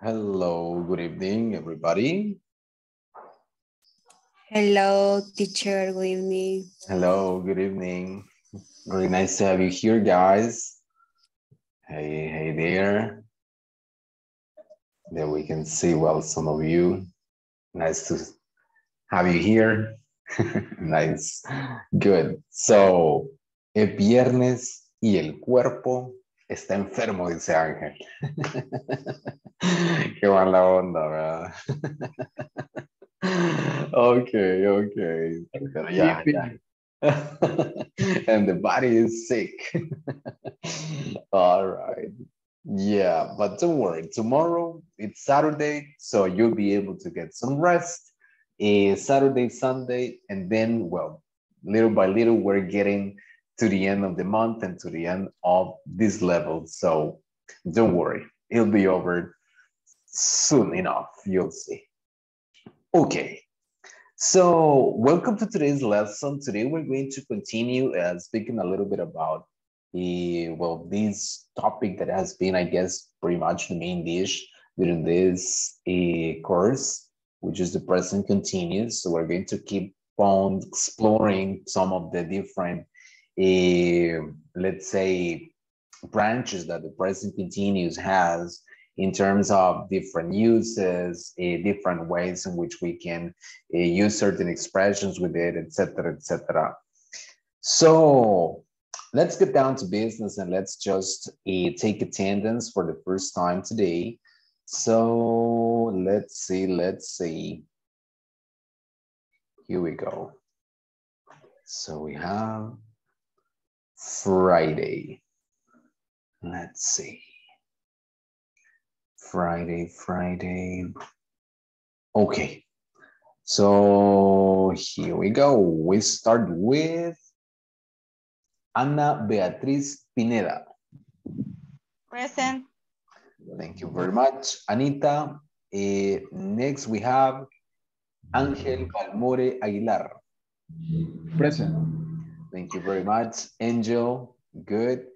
Hello, good evening, everybody. Hello, teacher. Good evening. Hello, good evening. Really nice to have you here, guys. Hey, hey there. There we can see well some of you. Nice to have you here. nice. Good. So, es viernes y el cuerpo está enfermo, dice Ángel. Qué mala onda, ¿verdad? ok, ok. Pero ya, ya. and the body is sick. All right. Yeah, but don't worry. Tomorrow it's Saturday, so you'll be able to get some rest. Uh, Saturday, Sunday, and then, well, little by little, we're getting to the end of the month and to the end of this level. So don't worry, it'll be over soon enough. You'll see. Okay. So welcome to today's lesson. Today we're going to continue uh, speaking a little bit about the, well, this topic that has been, I guess, pretty much the main dish during this uh, course, which is the present continuous. So we're going to keep on exploring some of the different let's say, branches that the present continuous has in terms of different uses, uh, different ways in which we can uh, use certain expressions with it, etc., etc. So let's get down to business and let's just uh, take attendance for the first time today. So let's see, let's see. Here we go. So we have Friday. Let's see. Friday, Friday. Okay. So here we go. We start with Ana Beatriz Pineda. Present. Thank you very much. Anita, uh, next we have Ángel Palmore Aguilar. Present. Thank you very much. Angel, good.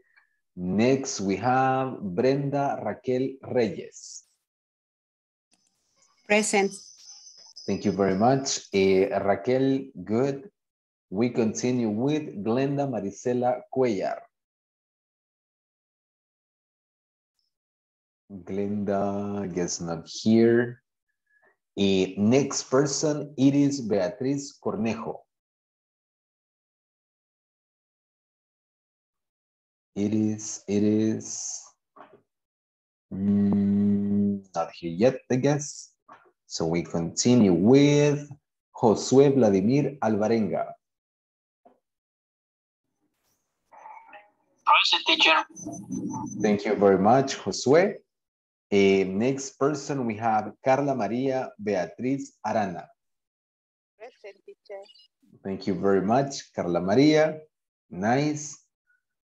Next, we have Brenda Raquel Reyes. Present. Thank you very much. Uh, Raquel, good. We continue with Glenda Marisela Cuellar. Glenda, I guess not here. Uh, next person, it is Beatriz Cornejo. It is, it is mm, not here yet, I guess. So we continue with Josué Vladimir Alvarenga. Present teacher. Thank you very much, Josué. Uh, next person, we have Carla Maria Beatriz Arana. Present teacher. Thank you very much, Carla Maria. Nice.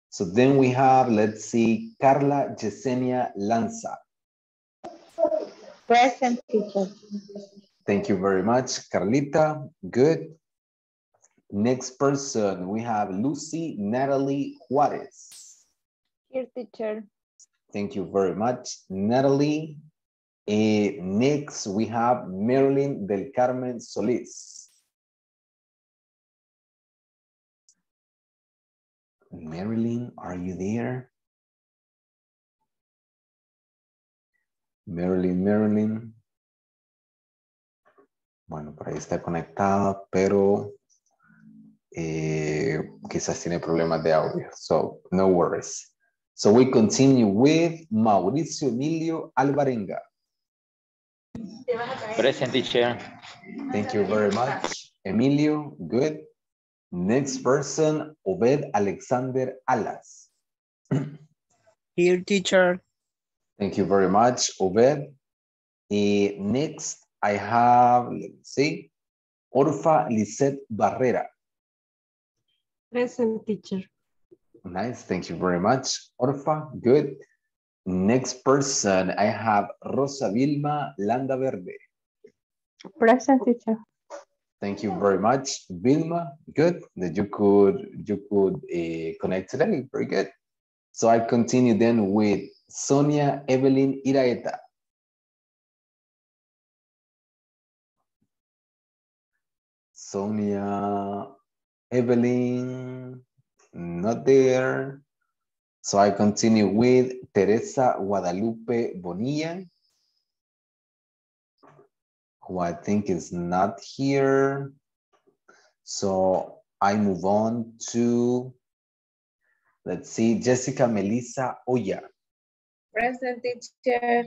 So then we have, let's see, Carla Yesenia Lanza. Present teacher. Thank you very much, Carlita. Good. Next person, we have Lucy Natalie Juarez. Here teacher. Thank you very much, Natalie. Uh, next, we have Marilyn del Carmen Solis. Marilyn, are you there? Marilyn, Marilyn. Bueno, por ahí está conectada, pero eh, quizás tiene problemas de audio. So, no worries. So we continue with Mauricio Emilio Alvarenga. Present teacher. Thank you very much. Emilio, good. Next person, Obed Alexander Alas. Here, teacher. Thank you very much, Obed. Eh, next, I have, let's see, Orfa Lisette Barrera. Present teacher. Nice, thank you very much, Orfa, good. Next person, I have Rosa Vilma Landaverde. Present teacher. Thank you very much, Vilma. Good that you could you could uh, connect today. Very good. So I continue then with Sonia Evelyn Iraheta. Sonia Evelyn, not there. So I continue with Teresa Guadalupe Bonilla who I think is not here. So I move on to, let's see, Jessica Melissa Oya. Present teacher.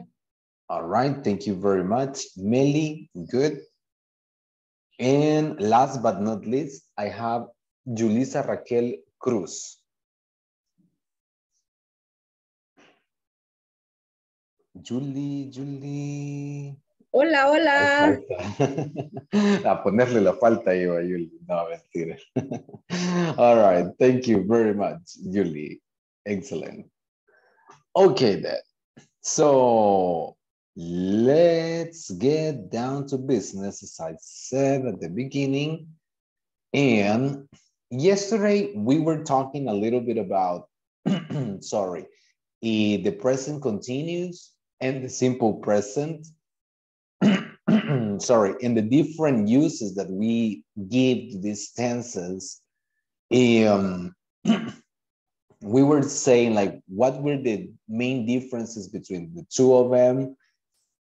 All right, thank you very much. Meli, good. And last but not least, I have Julissa Raquel Cruz. Julie, Julie. Hola, hola. A ponerle la falta yo a Julie. No, mentira. All right, thank you very much, Julie. Excellent. Okay then. So let's get down to business, as I said at the beginning. And yesterday we were talking a little bit about, sorry, eh, the present continuous and the simple present. sorry, in the different uses that we give to these tenses. Um, we were saying like what were the main differences between the two of them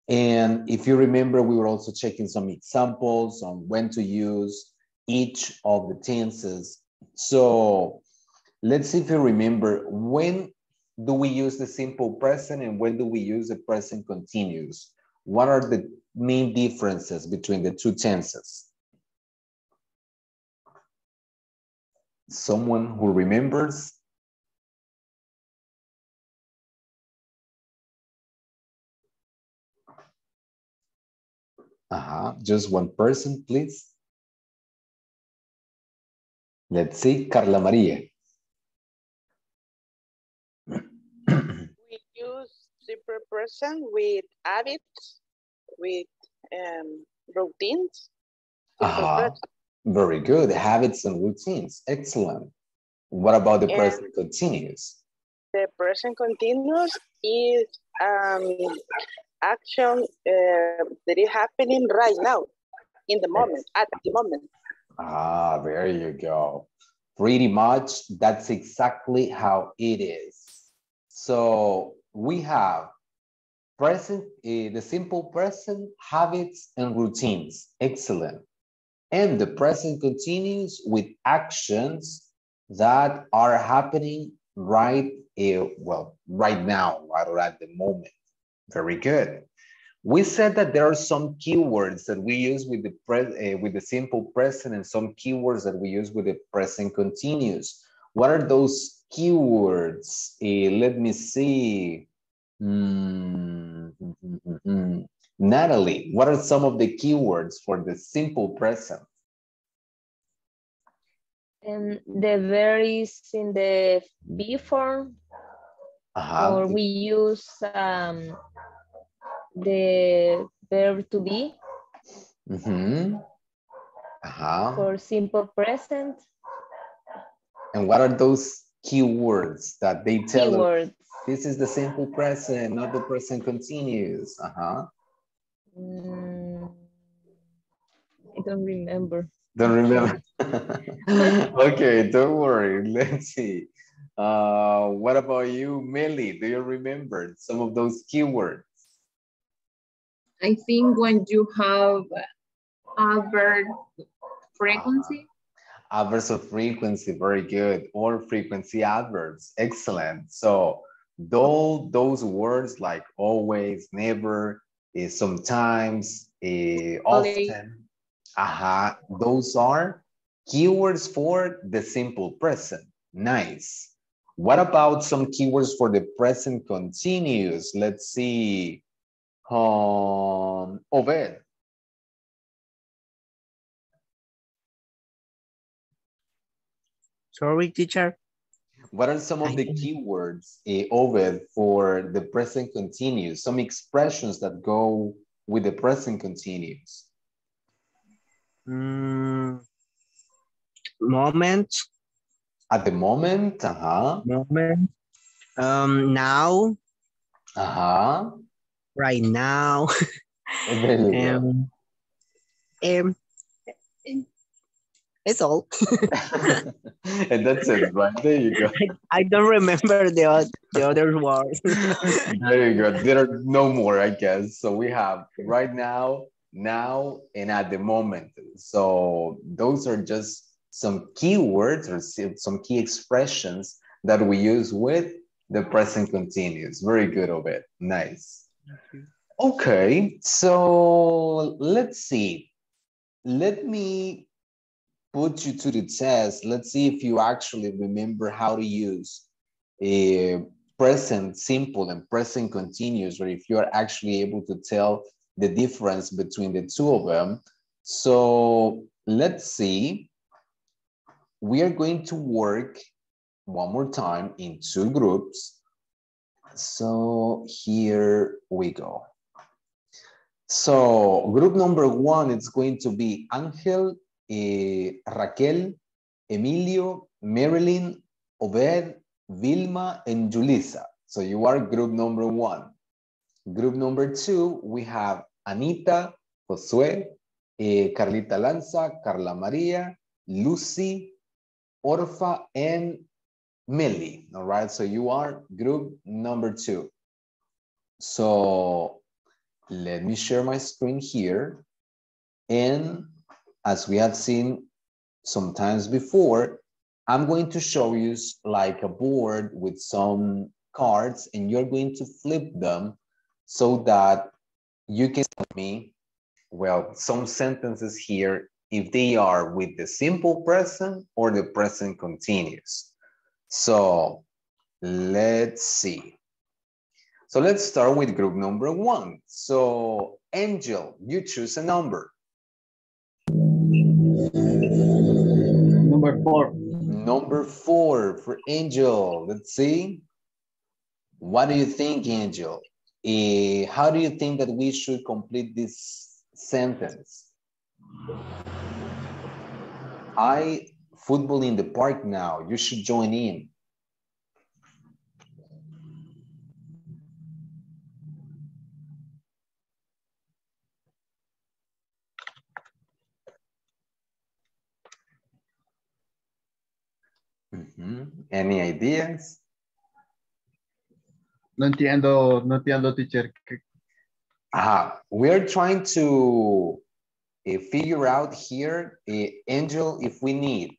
and if you remember we were also checking some examples on when to use each of the tenses so let's see if you remember when do we use the simple present and when do we use the present continuous what are the main differences between the two tenses someone who remembers Uh-huh. Just one person, please. Let's see, Carla Maria. we simple present with habits, with um, routines. Uh-huh. Very good. Habits and routines. Excellent. What about the present continuous? The present continuous is um, action uh, that is happening right now, in the moment, at the moment. Ah, there you go. Pretty much that's exactly how it is. So we have present, eh, the simple present, habits and routines. Excellent. And the present continues with actions that are happening right, eh, well, right now, right or at the moment. Very good. We said that there are some keywords that we use with the pre- uh, with the simple present and some keywords that we use with the present continuous. What are those keywords? Eh, let me see. Hmm, Natalie, what are some of the keywords for the simple present? And the verb is in the be form, Uh-huh. or we use um, the verb to be Mhm. Uh-huh. for simple present And what are those keywords that they tell us this is the simple present, not the present continuous? Uh-huh. Mm, I don't remember. Don't remember. okay, don't worry. Let's see. Uh, what about you, Millie? Do you remember some of those keywords? I think when you have adverb frequency, Adverbs of frequency, very good. Or frequency adverbs, excellent. So though those words like always, never, eh, sometimes, eh, often, aha, those are keywords for the simple present. Nice. What about some keywords for the present continuous? Let's see. Um, Obed. Sorry, teacher. What are some of the keywords, eh, Obed, for the present continuous? Some expressions that go with the present continuous. Mm, moment, At the moment, uh-huh, moment. Um, now, uh-huh. right now. Um, um, It's all. and that's it, right? There you go. I don't remember the, oth- the other words. There you go. There are no more, I guess. So we have right now, now, and at the moment. So those are just some key words or some key expressions that we use with the present continuous. Very good, Obed. Nice. Okay, so let's see. Let me put you to the test. Let's see if you actually remember how to use a present simple and present continuous, or if you are actually able to tell the difference between the two of them. So let's see. We are going to work one more time in two groups. So here we go. So group number one, it's going to be Angel, eh, Raquel, Emilio, Marilyn, Obed, Vilma, and Julissa. So you are group number one. Group number two, we have Anita, Josue, eh, Carlita Lanza, Carla Maria, Lucy, Orfa, and Millie. All right, so you are group number two. So let me share my screen here. And as we have seen sometimes before, I'm going to show you like a board with some cards and you're going to flip them so that you can tell me, well, some sentences here, if they are with the simple present or the present continuous. So let's see. So let's start with group number one. So Angel, you choose a number. Number four. Number four for Angel. Let's see. What do you think, Angel? Eh, how do you think that we should complete this sentence? I football in the park now. You should join in. Mhm. Any ideas? No entiendo, no entiendo, teacher. ¿Qué- Aha, we're trying to uh, figure out here, uh, Angel, if we need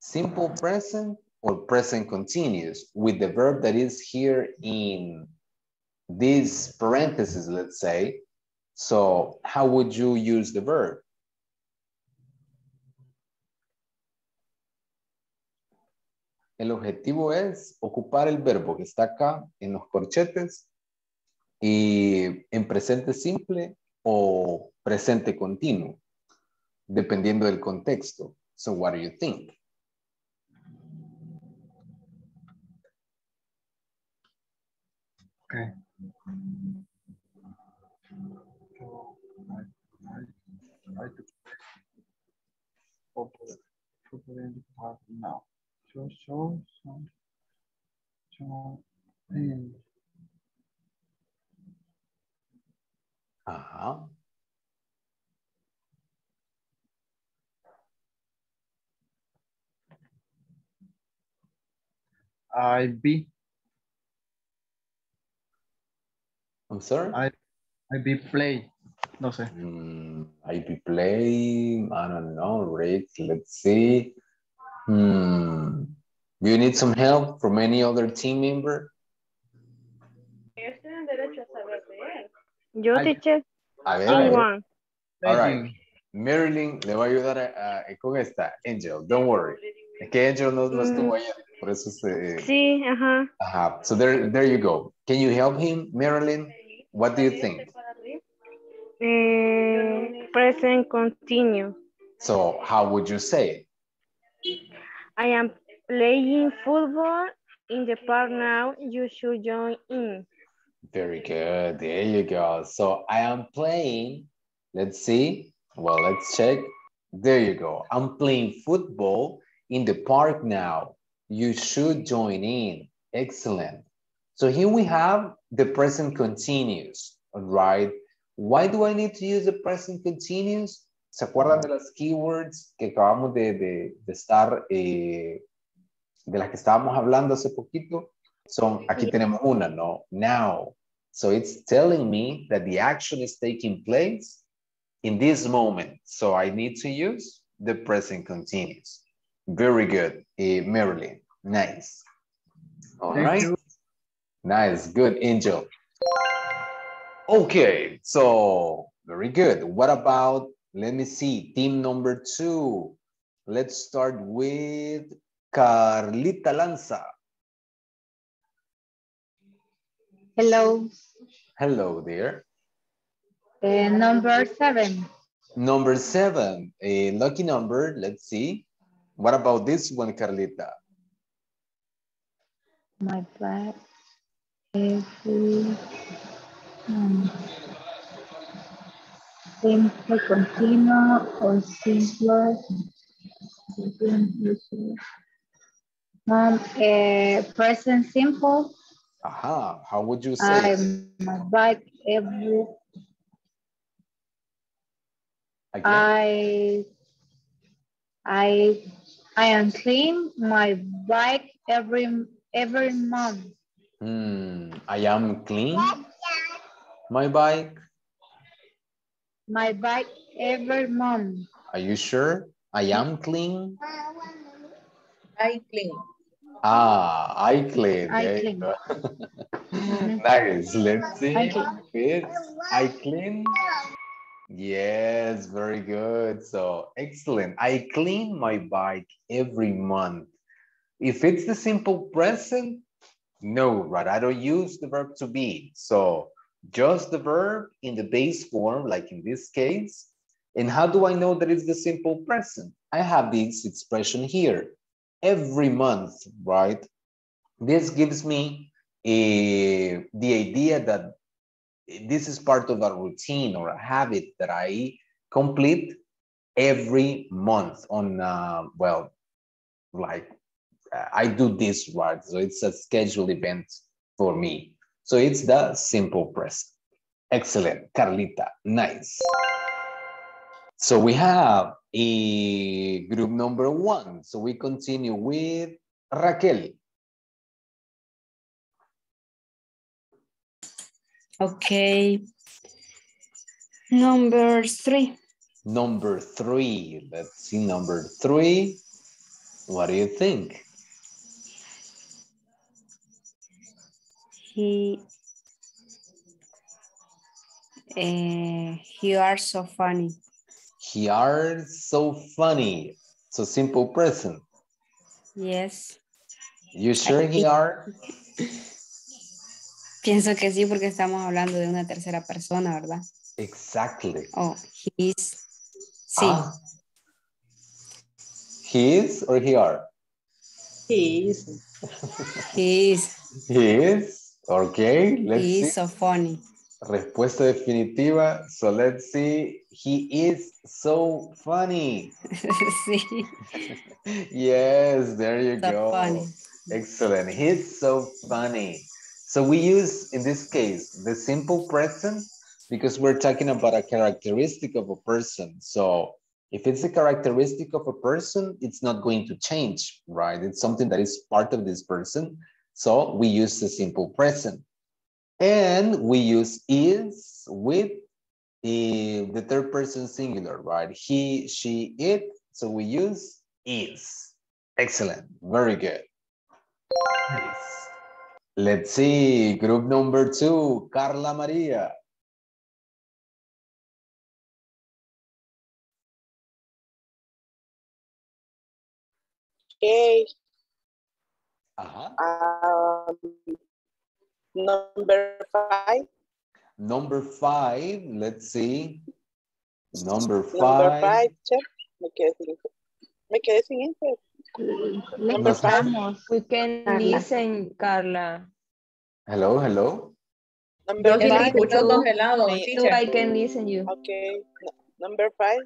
simple present or present continuous with the verb that is here in these parentheses, let's say. So how would you use the verb? El objetivo es ocupar el verbo que está acá en los corchetes y en presente simple o presente continuo, dependiendo del contexto. So what do you think? Okay. So, So, so, and Ajá. I be, I'm sorry? I, I be play. No sé. Hmm, I be playing, I don't know, Rick, let's see. Hmm. Do you need some help from any other team member? Yo, Ay. teacher, A ver, a Ay. ver. one. All right. Marilyn le va a ayudar a- a- con esta. Angel, don't worry. Es que Angel no, no estuvo ayer, por eso se... Sí, ajá. Ajá. So there, there you go. Can you help him, Marilyn? What do you think? Eh, present continue. So how would you say it? I am playing football in the park now. You should join in. Very good. There you go. So I am playing. Let's see. Well, let's check. There you go. I'm playing football in the park now. You should join in. Excellent. So here we have the present continuous, all right? Why do I need to use the present continuous? ¿Se acuerdan de las keywords que acabamos de, de, de estar, eh, de las que estábamos hablando hace poquito? Son, aquí tenemos una, ¿no? Now. So it's telling me that the action is taking place in this moment. So I need to use the present continuous. Very good, eh, Marilyn. Nice. All Thank right. you. Nice, good, Angel. Okay, so very good. What about, let me see, team number two. Let's start with Carlita Lanza. Hello, Hello there. uh, number seven. Number seven, a lucky number, let's see. What about this one, Carlita? My bad. Every um, simple, continuo, or simpler. Um, uh, present simple. Aha, how would you say I bike every. Again? I I I am clean my bike every every month. Hmm, I am clean. My bike, My bike every month. are you sure? I am clean. I clean. Ah, I clean. I there clean. nice. Let's see. I clean. It's I clean. Yes, very good. So excellent. I clean my bike every month. If it's the simple present, no, right? I don't use the verb to be. So just the verb in the base form, like in this case. And how do I know that it's the simple present? I have this expression here every month, right? This gives me a, the idea that this is part of a routine or a habit that I complete every month on, uh, well, like uh, I do this, right? So it's a scheduled event for me. So it's the simple present. Excellent, Carlita, nice. So we have a group number one. So we continue with Raquel. Okay. Number three. Number three. Let's see, number three. What do you think? He. Uh, you are so funny. He are so funny. So simple present. Yes. You sure he are? Pienso que sí, porque estamos hablando de una tercera persona, ¿verdad? Exactly. Oh, he's. Sí. Ah. He is or he are? He is. He is. Okay, let's He see. is so funny. Respuesta definitiva. So let's see. He is so funny. sí. Yes, there you So go. funny. Excellent. He's so funny. So we use, in this case, the simple present because we're talking about a characteristic of a person. So if it's a characteristic of a person, it's not going to change, right? It's something that is part of this person. So we use the simple present. And we use is with the, the third person singular, right? He, she, it. So we use is. Excellent. Very good. Nice. Let's see. Group number two, Carla Maria. Okay. Uh-huh. Um, number five. Number five, let's see. Number five. Number five. five, check. Me quedé sin, me quedé sin info. Number five. We can Carla. listen, Carla. Hello, hello. Number Yo five. escucho Tú- congelado, Me teacher. I can listen you. Okay. Number five.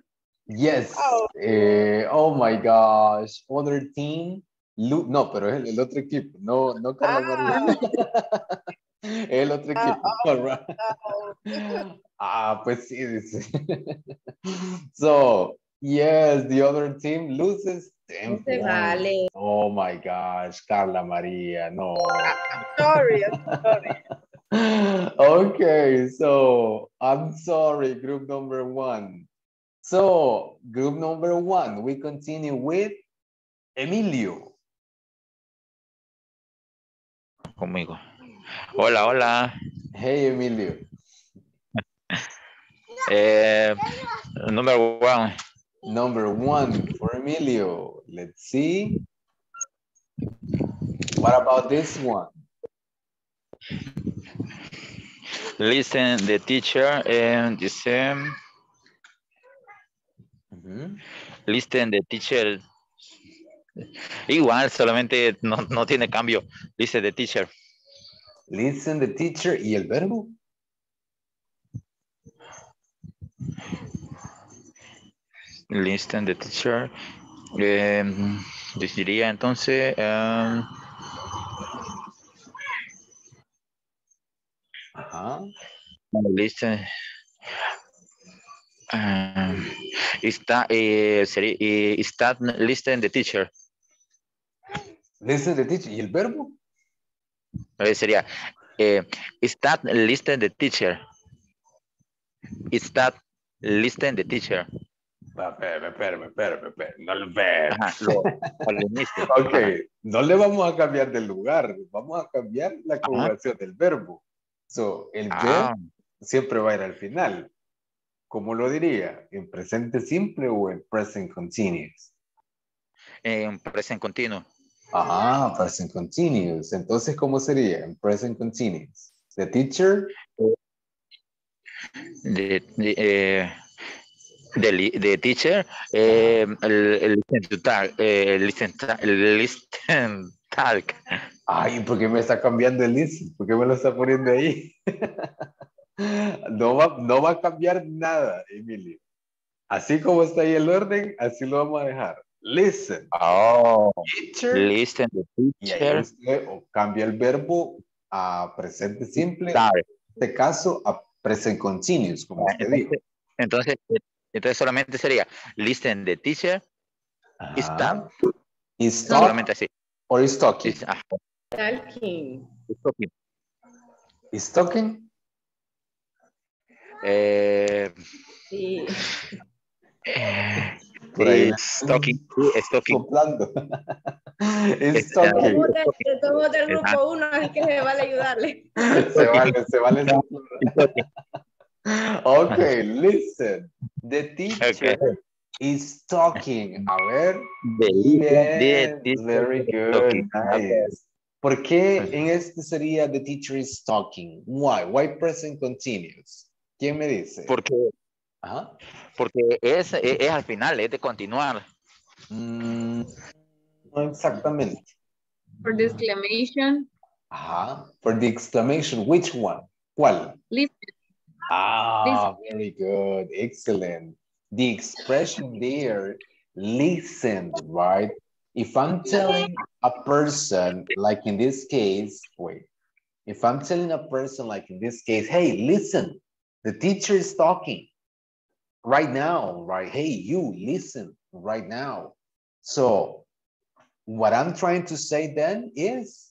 Yes. Oh. Eh, oh my gosh. Other team. Lu- no, pero es el, el otro equipo. No, no Carla Ah. María. El otro Ah, equipo. Ah, pues sí, dice. so, yes, the other team loses 10 No se vale. Oh my gosh, Carla María, no. Sorry, I'm sorry. okay, so I'm sorry, group number one. So, group number one, we continue with Emilio. Conmigo. Hola, hola. Hey, Emilio. Eh, number one. Number one for Emilio. Let's see. What about this one? Listen the teacher and the same. Listen the teacher. Igual, solamente no, no tiene cambio. Listen the teacher. Listen the teacher y el verbo. Listen the teacher. Eh, deciría entonces. em, Ajá. listen. em, está, eh, sería, eh, está listen the teacher. Listen the teacher y el verbo. Eh, sería, eh, está listen the teacher. Está listen the teacher. Espérame, espérame, espérame, espérame. No, lo- inicio. Ok, no le vamos a cambiar del lugar, vamos a cambiar la conjugación del verbo. So, el Ah, verbo siempre va a ir al final. ¿Cómo lo diría? ¿En presente simple o en present continuous? en present continuo. Ah, present continuous. Entonces, ¿cómo sería en present continuous? The teacher, eh, de, li- de teacher, eh, el, el listen talk, eh, el listen, ta- el listen talk. ay, ¿por qué me está cambiando el listen? ¿Por qué me lo está poniendo ahí? No va, no va a cambiar nada, Emilio. Así como está ahí el orden, así lo vamos a dejar. Listen, Oh, teacher, listen the y ahí teacher usted o cambia el verbo a presente simple, en este caso a present continuous, como usted dijo. Entonces, entonces, solamente sería listen the teacher, is talk, Is solamente así. or is talking? Is, ah, Talking. is talking. Is talking? Eh, Sí. Por ahí. talking. Soplando. is Está- talking. Somos del, grupo uno, así que se vale ayudarle. Se vale, se vale. Okay, listen. The teacher Okay. is talking. A ver. Yes, teacher very is good. talking. Nice. ¿Por qué en este sería the teacher is talking? Why? Why present continuous? ¿Quién me dice? Porque, Ajá. porque es, es, es al final, es de continuar. Mm, no exactamente. For the exclamation, Ajá. For the exclamation, which one? ¿Cuál? listen. Ah, very good. Excellent. The expression there, listen, right? If I'm telling a person, like in this case, wait, if I'm telling a person, like in this case, hey, listen, the teacher is talking right now, right? Hey, you listen right now. So, what I'm trying to say then is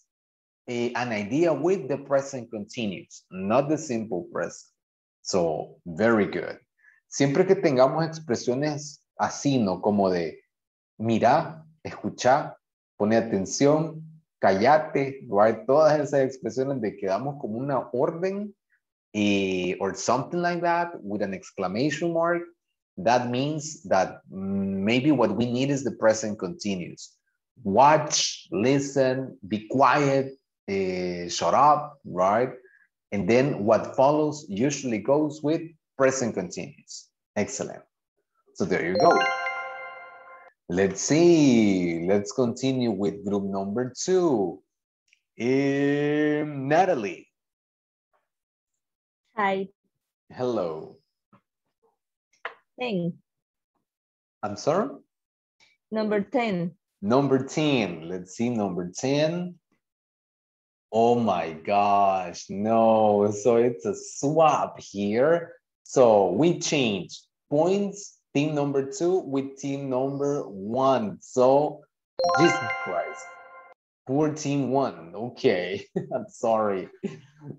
an idea with the present continuous, not the simple present. So, very good. Siempre que tengamos expresiones así, ¿no? Como de mira, escucha, pone atención, cállate, right? Todas esas expresiones de que damos como una orden or something like that with an exclamation mark, that means that maybe what we need is the present continuous. Watch, listen, be quiet, eh, shut up, right? And then what follows usually goes with present continuous. Excellent. So there you go. Let's see. Let's continue with group number two. Um, Natalie, Hi. hello. Ten. I'm sorry? Number 10. Number 10. Let's see, number 10. Oh my gosh, no. So it's a swap here. So we change points, team number two with team number one. So Jesus Christ. Poor team one. Okay, I'm sorry.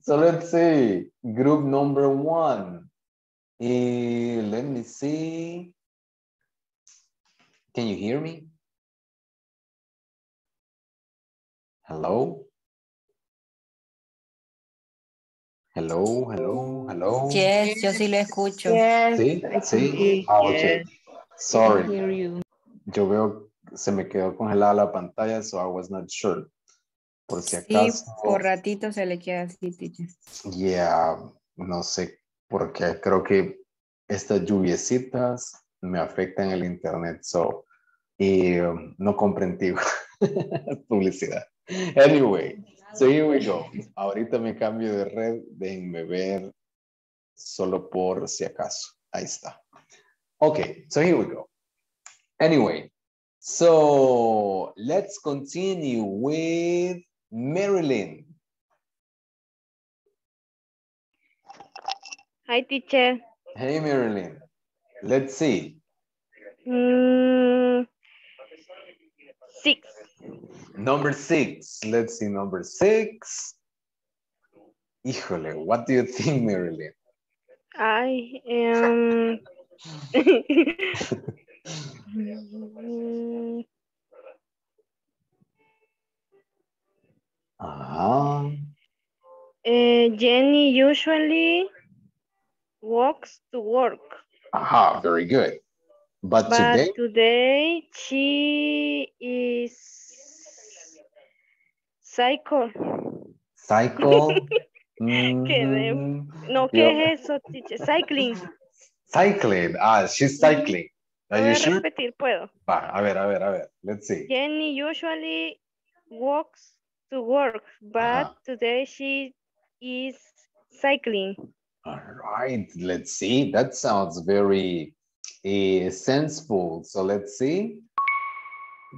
So let's see. Group number one. Eh, let me see. Can you hear me? Hello? Hello, hello, hello. Yes, yo sí le escucho. Yes, Sí, I can sí. see. Ah, ok. Yes. Sorry. hear you. Yo veo, se me quedó congelada la pantalla, so I was not sure. Por si Sí, acaso. por ratito se le queda así, teacher. Yeah, no sé por qué. Creo que estas lluviecitas me afectan el internet, so. Y um, no comprendí publicidad. Anyway, so here we go. Ahorita me cambio de red, déjenme ver solo por si acaso. Ahí está. Okay, so here we go. Anyway, so let's continue with Marilyn. Hi, teacher. Hey, Marilyn. Let's see. Mm, six. Number six. Let's see, number six. Híjole, what do you think, Marilyn? I am. Ah, eh, Jenny usually walks to work, aha, very good. But, but today, today she is cycle. cycle. ¿Qué de- mm, No, ¿qué es eso. Cycling. Cycling. Ah, she's cycling. Are you sure? repetir, puedo. Va, a ver, a ver, a ver. Let's see. Jenny usually walks to work, but today she is cycling. All right, let's see. That sounds very uh, sensible. So let's see.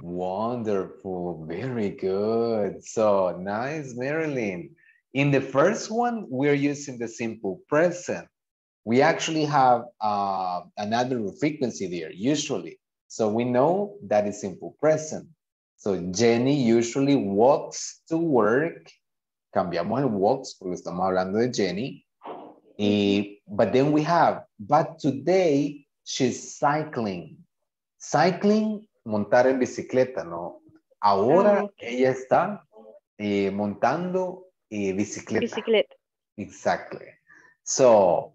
Wonderful, very good. So nice, Marilyn. In the first one, we're using the simple present. We actually have uh, another frequency there, usually. So we know that is simple present. So Jenny usually walks to work. Cambiamos el walks porque estamos hablando de Jenny. Eh, but then we have, but today she's cycling. Cycling, montar en bicicleta, ¿no? Ahora Ah, ella está eh, montando eh, bicicleta. Bicicleta. Exactly. So,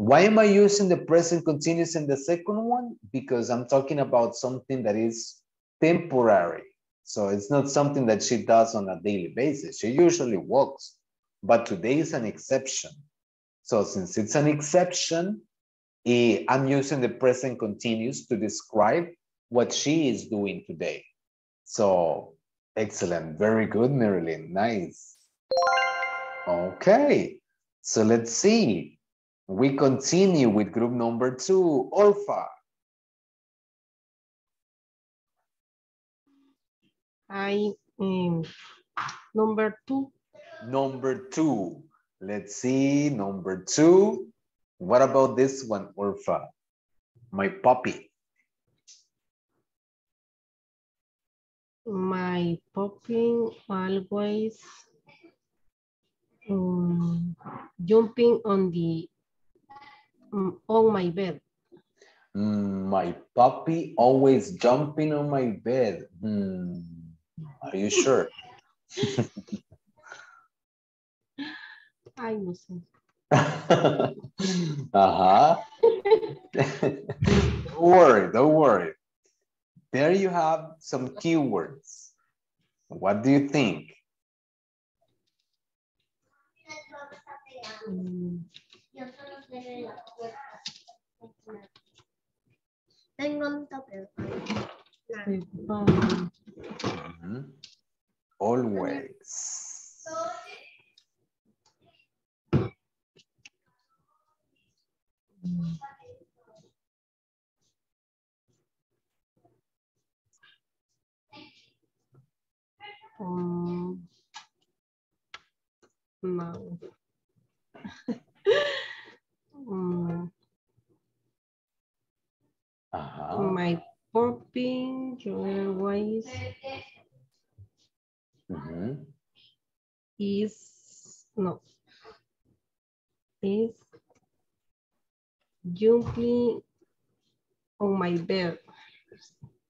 why am I using the present continuous in the second one? Because I'm talking about something that is temporary. So it's not something that she does on a daily basis. She usually walks, but today is an exception. So since it's an exception, I'm using the present continuous to describe what she is doing today. So excellent, very good, Marilyn, nice. Okay, so let's see. We continue with group number two, Orfa. I um, number two. Number two. Let's see, number two. What about this one, Orfa? My puppy. My puppy always um, jumping on the on my bed. Mm, my puppy always jumping on my bed. Hmm. Are you sure? I no sé. uh-huh. don't worry, don't worry. There you have some keywords. What do you think? Mm, Tengo un topper. the puppy. Always. Mm. Um, No. Ajá. my your Ujú. is no is jumping on my bed.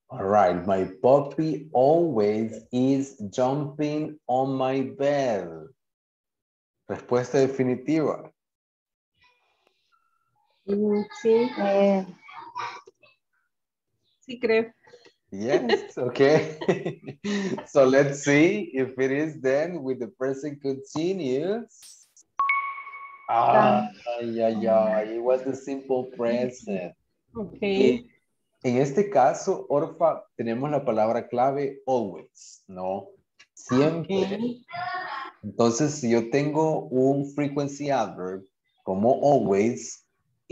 All right, my puppy always is jumping on my bed. Respuesta definitiva. Mm, Sí, Eh, sí creo. Yes, okay. so let's see if it is then with the present continuous. Ah, ay, ay, it was the simple present. Okay. En este caso, Orfa, tenemos la palabra clave always, ¿no? Siempre. Okay. Entonces, si yo tengo un frequency adverb como always,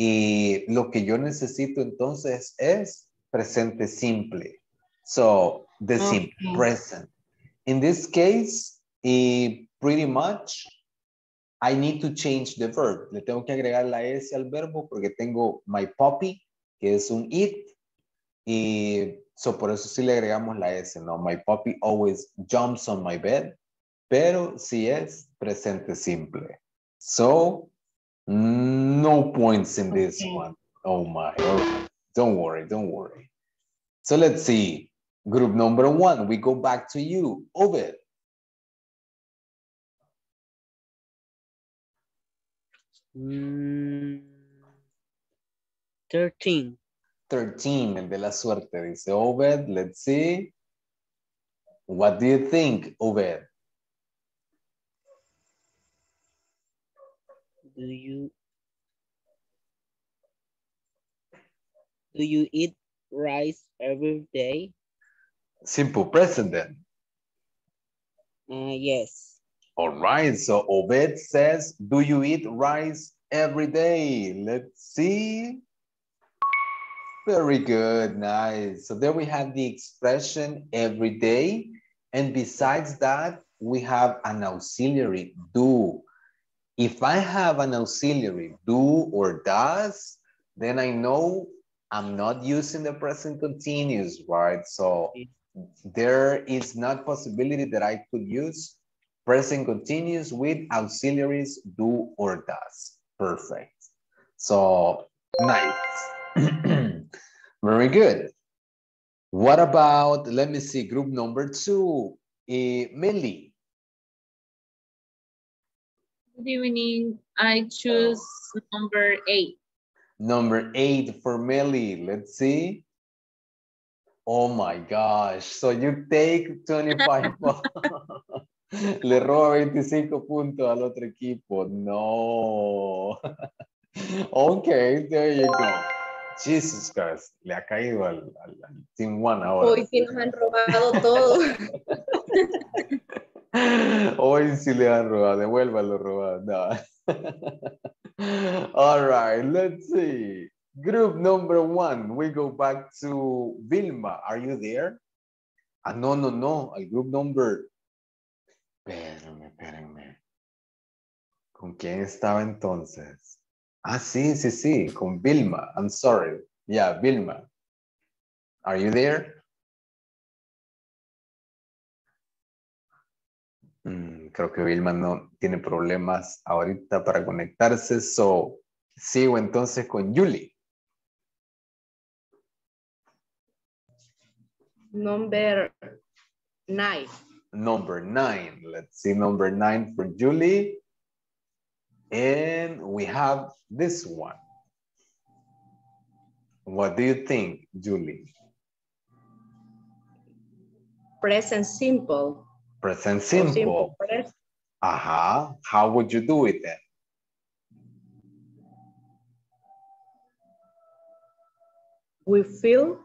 y lo que yo necesito entonces es presente simple. So, the simple present. In this case, pretty much, I need to change the verb. Le tengo que agregar la S al verbo porque tengo my puppy, que es un it, y so por eso sí le agregamos la S, ¿no? My puppy always jumps on my bed, pero sí es presente simple. So, no points in this Okay. one. Oh my, all right. Don't worry, don't worry. So let's see. Group number one, we go back to you. Obed. Mm, 13. 13, el de la suerte, dice Obed. Let's see. What do you think, Obed? Do you do you eat rice every day? Simple present then. Uh, yes. All right, so Obed says, do you eat rice every day? Let's see. Very good, nice. So there we have the expression every day. And besides that, we have an auxiliary, do. If I have an auxiliary, do or does, then I know I'm not using the present continuous, right? So there is not possibility that I could use present continuous with auxiliaries do or does. Perfect. So nice. Very good. What about, let me see, group number two, uh, Millie. Good evening. I choose number eight. Number eight for Millie. Let's see. Oh my gosh. So you take 25. Le roba 25 puntos al otro equipo. No. okay, there you go. Jesus Christ. Le ha caído al, al, al Team One ahora. Hoy sí nos han robado todo. Hoy sí le han robado. Devuélvalo robado. No. All right, let's see. Group number one, we go back to Vilma. Are you there? Ah, no, no, no. Al group number. Espérenme, espérenme. ¿Con quién estaba entonces? Ah, sí, sí, sí, con Vilma. I'm sorry. Yeah, Vilma. Are you there? Creo que Vilma no tiene problemas ahorita para conectarse, so sigo entonces con Julie. Number nine. Number nine. Let's see number nine for Julie. And we have this one. What do you think, Julie? Present simple. Present or simple. present. Uh-huh. How would you do it then? We feel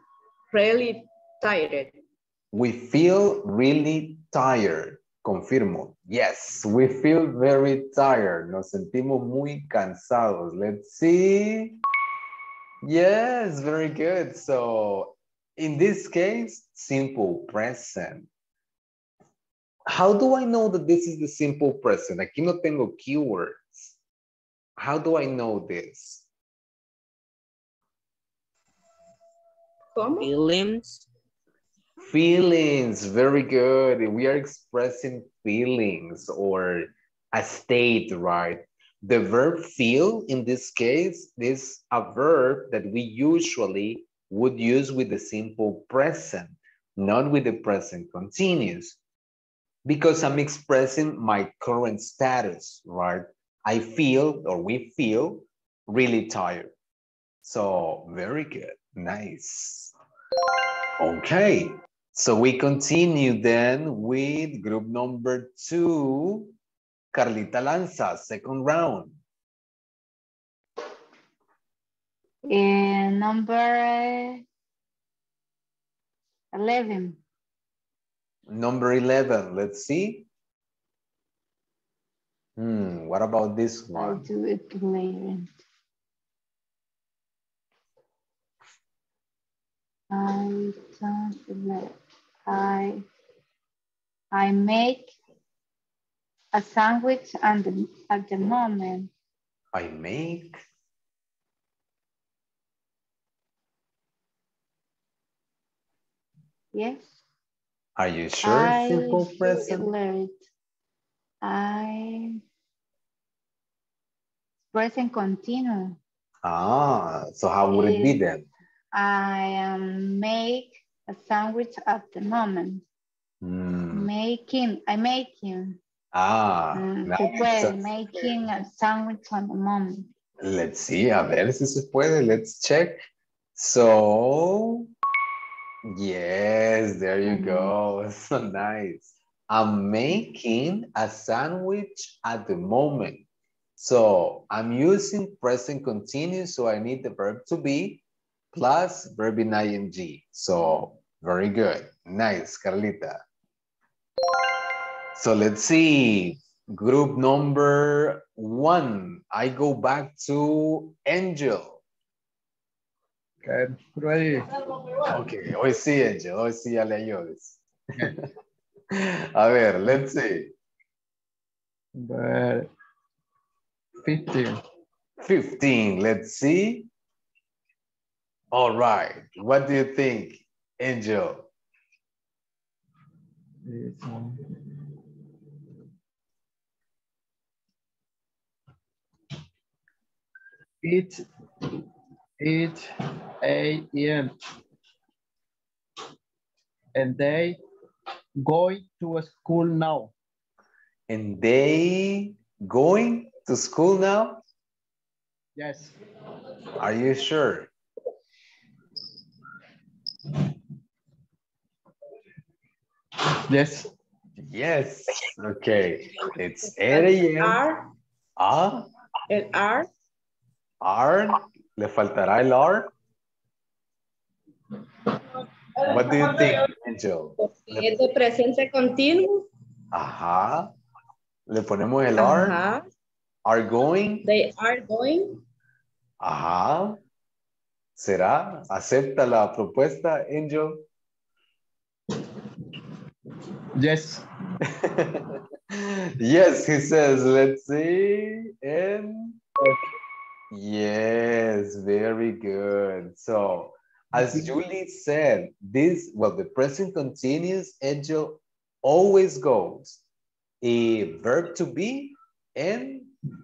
really tired. We feel really tired. Confirmo. Yes, we feel very tired. Nos sentimos muy cansados. Let's see. Yes, very good. So in this case, simple present. How do I know that this is the simple present? Aquí no tengo keywords. How do I know this? ¿Cómo? Feelings. Feelings, very good. We are expressing feelings or a state, right? The verb feel in this case is a verb that we usually would use with the simple present, not with the present continuous. Because I'm expressing my current status, right? I feel or we feel really tired. So very good, nice. Okay, so we continue then with group number two, Carlita Lanza, second round. And number 11. Number 11, let's see. Hmm, what about this one? I'll do it later. I don't I I make a sandwich and the, at the moment. I make, Yes. Are you sure? I Simple present. let I present continue. Ah, so how would it be then? I um, make a sandwich at the moment. Hmm, Making, I making. Ah, Mm, nice. se puede, making a sandwich at the moment. let's see, a ver si se puede. Let's check. So, yes, there you go. Mm. So nice. I'm making a sandwich at the moment. So I'm using present continuous, so I need the verb to be plus verb in ing. So very good. Nice, Carlita. So let's see. Group number one. I go back to Angel. Okay? Okay, hoy sí, Angel. Hoy sí ya le ayudes. A ver, let's see. But 15. 15, let's see. All right, what do you think, Angel? It's it's 8 a.m. And they going to school now. And they going to school now? Yes. Are you sure? Yes. Yes. Okay, it's 8 a.m. R, Ah, el R, R, le faltará el R. What do you think, Angel? es de presente continuo. Ajá. Le ponemos el R. Ajá. Are going. They are going. Ajá. ¿Será? ¿Acepta la propuesta, Angel? Yes. yes, he says, let's see. And yes, very good. So, as Julie said, this, well, the present continuous, Angel, always goes a verb to be and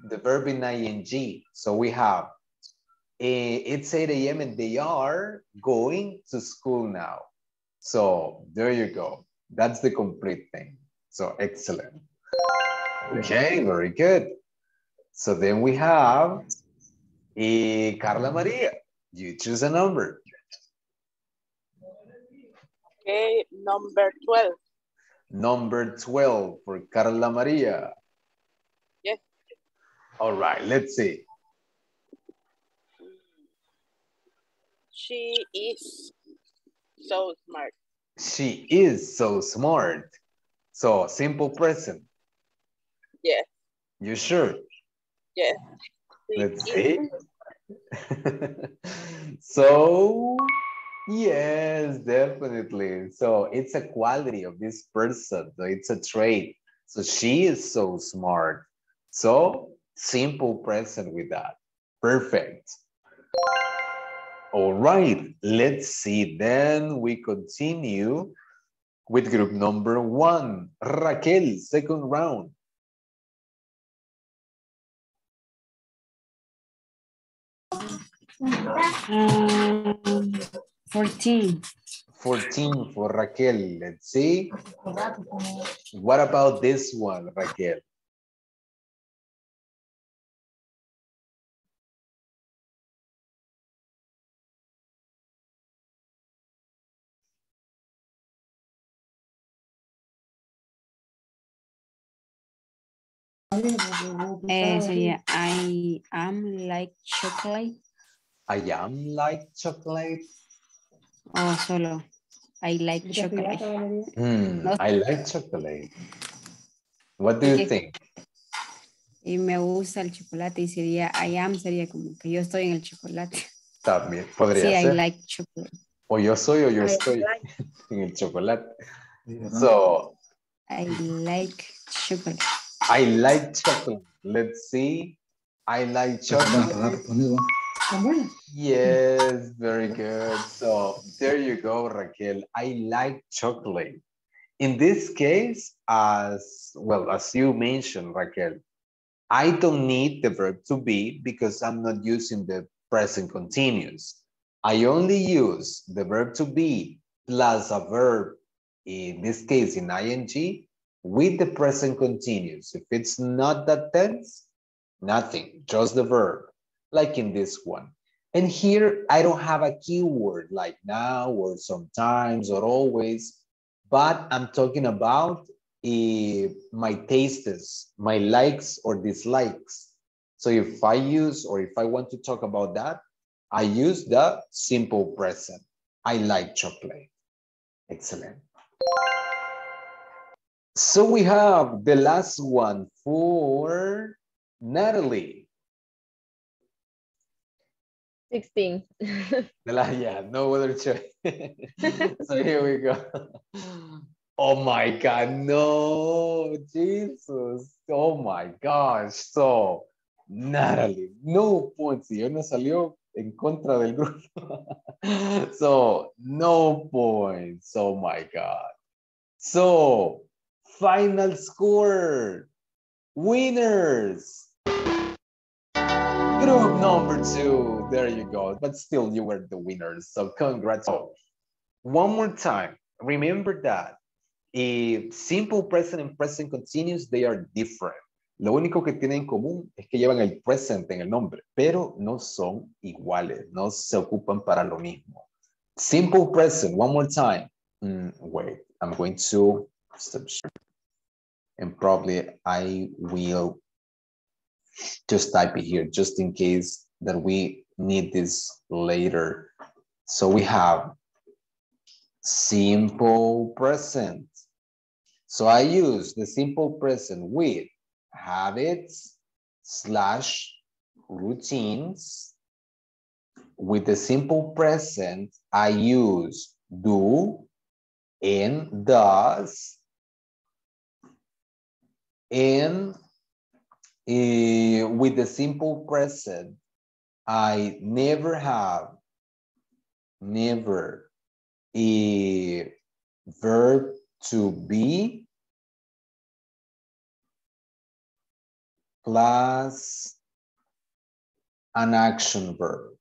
the verb in ing. So we have eh, it's 8 a.m. and they are going to school now. So there you go. That's the complete thing. So excellent. Okay, very good. So then we have eh, Carla Maria. You choose a number. Okay, number 12. Number 12 for Carla Maria. Yes. All right, let's see. She is so smart. She is so smart. So simple present. Yes, You sure? yes. Let's see. so Yes, definitely. So it's a quality of this person. So it's a trait. So she is so smart. So simple present with that. Perfect. All right, let's see. Then we continue with group number one. Raquel, second round. Um, 14. 14 for Raquel. Let's see. What about this one, Raquel? Eh, sería I am like chocolate. I am like chocolate. O solo I like chocolate. Hmm, No. I like chocolate. What do you think? Y me gusta el chocolate y sería I am, sería como que yo estoy en el chocolate. También podría Sí, I ser. like chocolate. O yo soy o yo I estoy like- en el chocolate. So, I like chocolate. I like chocolate. Let's see. I like chocolate. Yes, very good. So there you go, Raquel. I like chocolate. In this case, as well as you mentioned, Raquel, I don't need the verb to be because I'm not using the present continuous. I only use the verb to be plus a verb, in this case in ing, with the present continuous. If it's not that tense, nothing, just the verb, like in this one. And here, I don't have a keyword like now or sometimes or always, but I'm talking about eh, my tastes, my likes or dislikes. So if I use or if I want to talk about that, I use the simple present. I like chocolate. Excellent. So we have the last one for Natalie. 16. The la- yeah, no other choice. so here we go. Oh my God, no, Jesus. Oh my gosh. So, Natalie, no points. Y no salió en contra del grupo. so, no points. Oh my God. So, final score. Winners. Group number two. There you go. But still, you were the winners. So congrats. Oh, one more time. Remember that if simple present and present continuous, they are different. Lo único que tienen en común es que llevan el present en el nombre, pero no son iguales, no se ocupan para lo mismo. Simple present, one more time. Mm, wait, I'm going to stop. And probably I will just type it here just in case that we need this later. So we have simple present. So I use the simple present with habits slash routines. With the simple present, I use do and does. And eh, with the simple present, I never have, never a verb to be plus an action verb.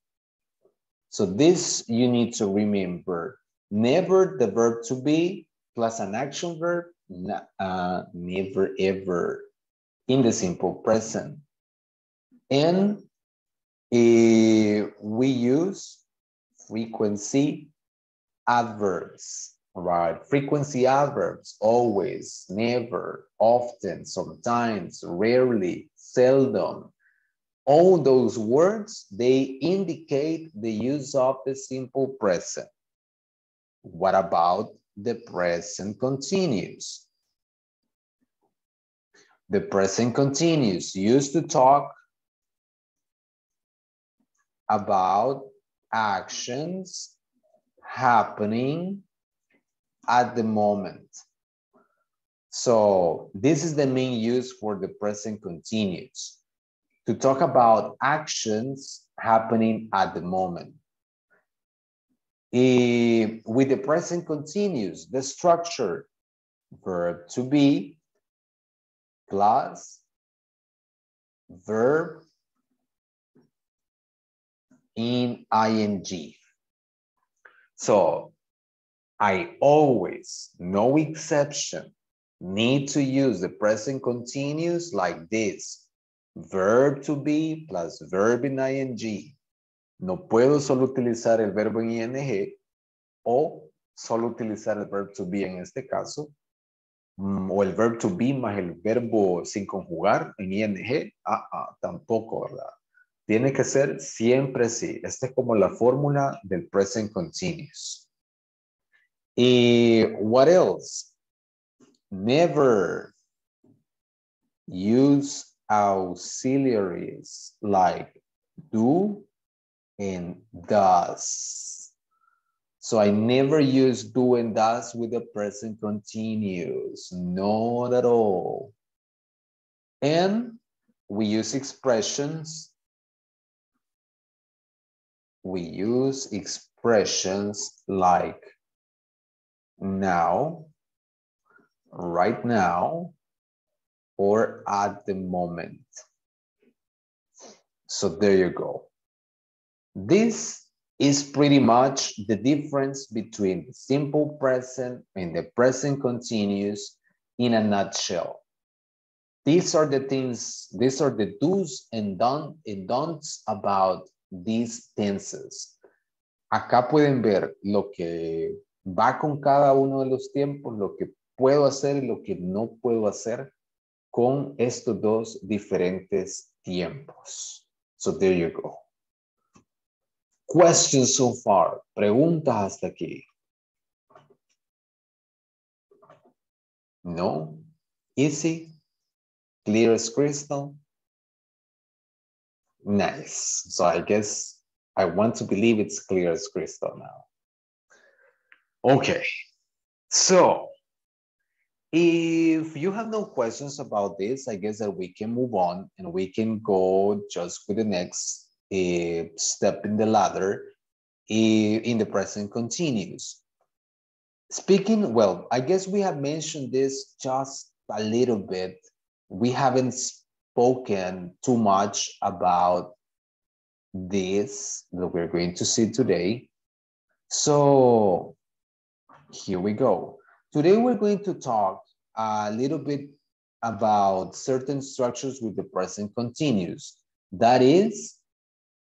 So this you need to remember. Never the verb to be plus an action verb, uh, never ever in the simple present. And eh, we use frequency adverbs, right? Frequency adverbs, always, never, often, sometimes, rarely, seldom. All those words, they indicate the use of the simple present. What about the present continuous? The present continuous used to talk about actions, happening at the moment. So this is the main use for the present continuous to talk about actions happening at the moment. Eh, with the present continuous, the structure verb to be plus verb in ing. So I always, no exception, need to use the present continuous like this. Verb to be plus verb in ing. No puedo solo utilizar el verbo en ing o solo utilizar el verb to be en este caso. Mm, O el verb to be más el verbo sin conjugar en ing. Ah, ah, tampoco, ¿verdad? Tiene que ser siempre sí. Esta es como la fórmula del present continuous. Y what else? Never use auxiliaries like do and does. So I never use do and does with the present continuous, not at all. And we use expressions. We use expressions like now, right now, or at the moment. So there you go. This is pretty much the difference between the simple present and the present continuous in a nutshell. These are the things, these are the do's and, and don'ts about these tenses. Acá pueden ver lo que va con cada uno de los tiempos, lo que puedo hacer y lo que no puedo hacer con estos dos diferentes tiempos. So there you go. Questions so far. Preguntas hasta aquí. No? Easy? Clear as crystal? Nice. So I guess I want to believe it's clear as crystal now. Okay. So if you have no questions about this, I guess that we can move on and we can go just with the next uh, step in the ladder in the present continuous. Speaking, well, I guess we have mentioned this just a little bit. We haven't spoken too much about this that we're going to see today. So here we go. Today we're going to talk a little bit about certain structures with the present continuous. That is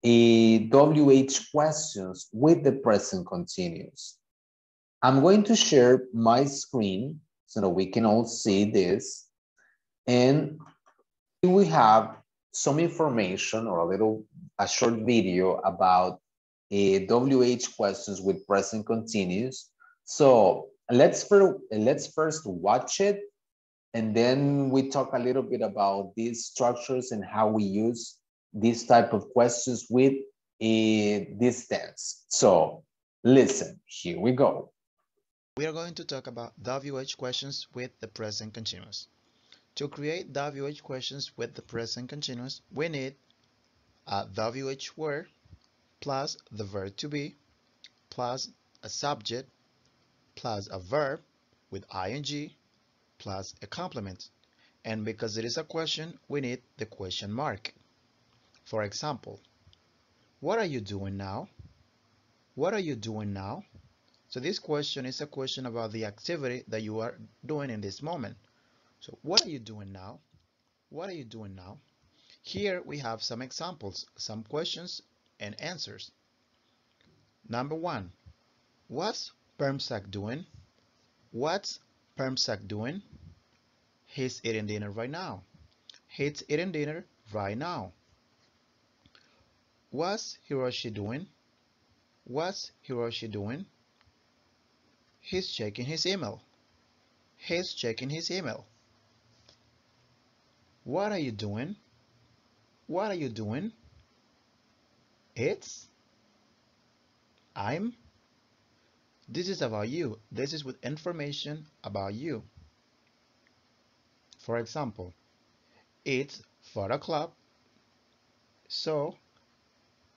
WH questions with the present continuous. I'm going to share my screen so that we can all see this. And we have some information or a little, a short video about eh, a WH questions with present continuous. So let's let's first watch it and then we talk a little bit about these structures and how we use these type of questions with a this tense. So listen, here we go. We are going to talk about WH questions with the present continuous. To create WH questions with the present continuous, we need a WH word plus the verb to be plus a subject plus a verb with ing plus a complement. And because it is a question, we need the question mark. For example, what are you doing now? What are you doing now? So this question is a question about the activity that you are doing in this moment. So what are you doing now? What are you doing now? Here we have some examples, some questions and answers. Number one, what's Permsack doing? What's Permsack doing? He's eating dinner right now. He's eating dinner right now. What's Hiroshi doing? What's Hiroshi doing? He's checking his email. He's checking his email. What are you doing? What are you doing? It's I'm This is about you. This is with information about you. For example, it's 4 o'clock, so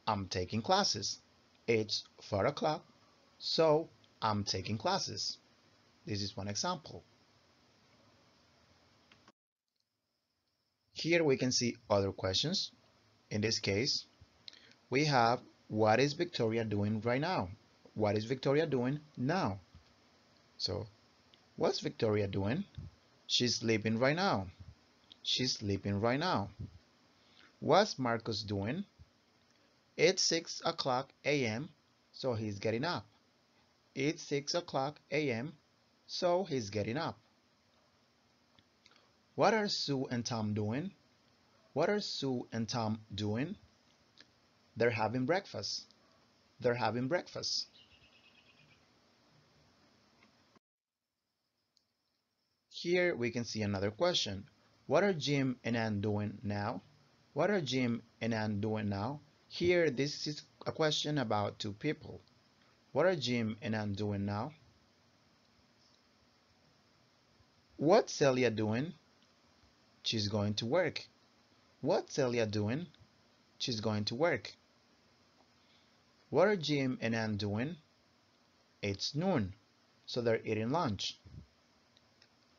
I'm taking classes. It's 4 o'clock, so I'm taking classes. This is one example. Here we can see other questions. In this case, we have what is Victoria doing right now? What is Victoria doing now? So, what's Victoria doing? She's sleeping right now. She's sleeping right now. What's Marcus doing? It's 6 o'clock a.m., so he's getting up. It's 6 o'clock a.m., so he's getting up. What are Sue and Tom doing? What are Sue and Tom doing? They're having breakfast. They're having breakfast. Here we can see another question. What are Jim and Ann doing now? What are Jim and Ann doing now? Here, this is a question about two people. What are Jim and Ann doing now? What's Celia doing? She's going to work. What's Celia doing? She's going to work. What are Jim and Ann doing? It's noon, so they're eating lunch.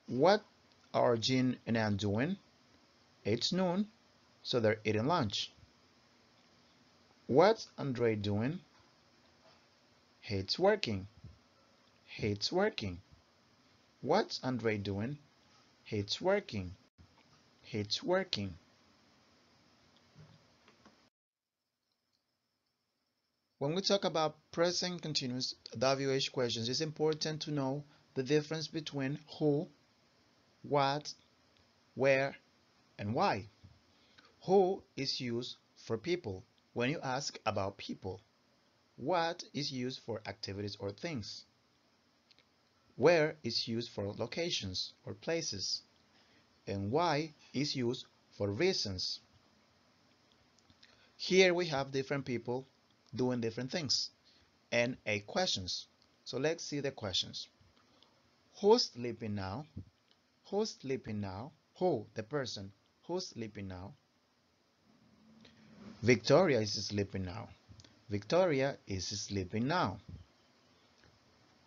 What are Jim and Ann doing? It's noon, so they're eating lunch. What's Andre doing? He's working. He's working. What's Andre doing? He's working. He's working. When we talk about present continuous WH questions, it's important to know the difference between who, what, where, and why. Who is used for people when you ask about people. What is used for activities or things. Where is used for locations or places. And why is used for reasons. Here we have different people doing different things and eight questions. So let's see the questions. Who's sleeping now? Who's sleeping now? Who, the person, who's sleeping now? Victoria is sleeping now. Victoria is sleeping now.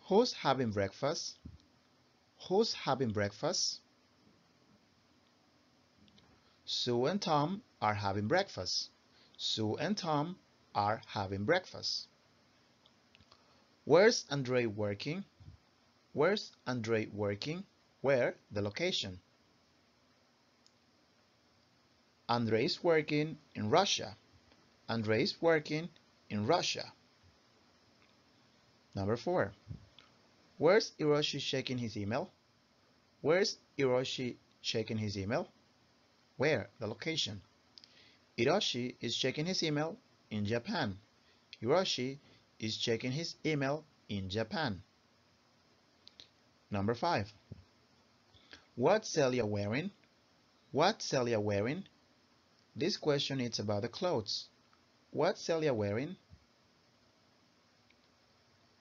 Who's having breakfast? Who's having breakfast? Sue and Tom are having breakfast. Sue and Tom are having breakfast. Where's Andre working? Where's Andre working? Where? The location. Andre is working in Russia. Andre is working in Russia. Number four. Where's Hiroshi checking his email? Where's Hiroshi checking his email? Where? The location. Hiroshi is checking his email in Japan. Hiroshi is checking his email in Japan. Number five. What's Celia wearing? What's Celia wearing? This question is about the clothes. What's Celia wearing?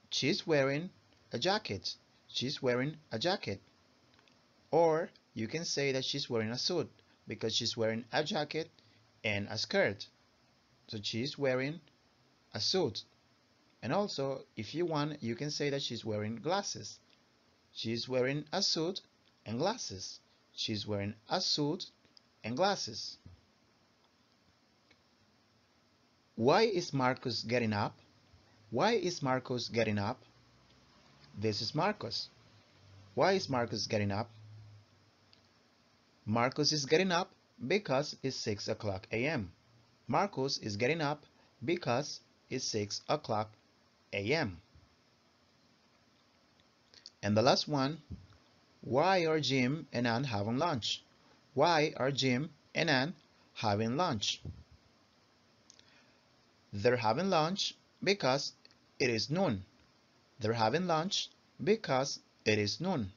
She's wearing a jacket. She's wearing a jacket. Or you can say that she's wearing a suit because she's wearing a jacket and a skirt. So she's wearing a suit. And also, if you want, you can say that she's wearing glasses. She's wearing a suit and glasses. She's wearing a suit and glasses. Why is Marcus getting up? Why is Marcus getting up? This is Marcus. Why is Marcus getting up? Marcus is getting up because it's 6 o'clock a.m. Marcus is getting up because it's 6 o'clock a.m. And the last one, why are Jim and Ann having lunch? Why are Jim and Ann having lunch? They're having lunch because it is noon. They're having lunch because it is noon.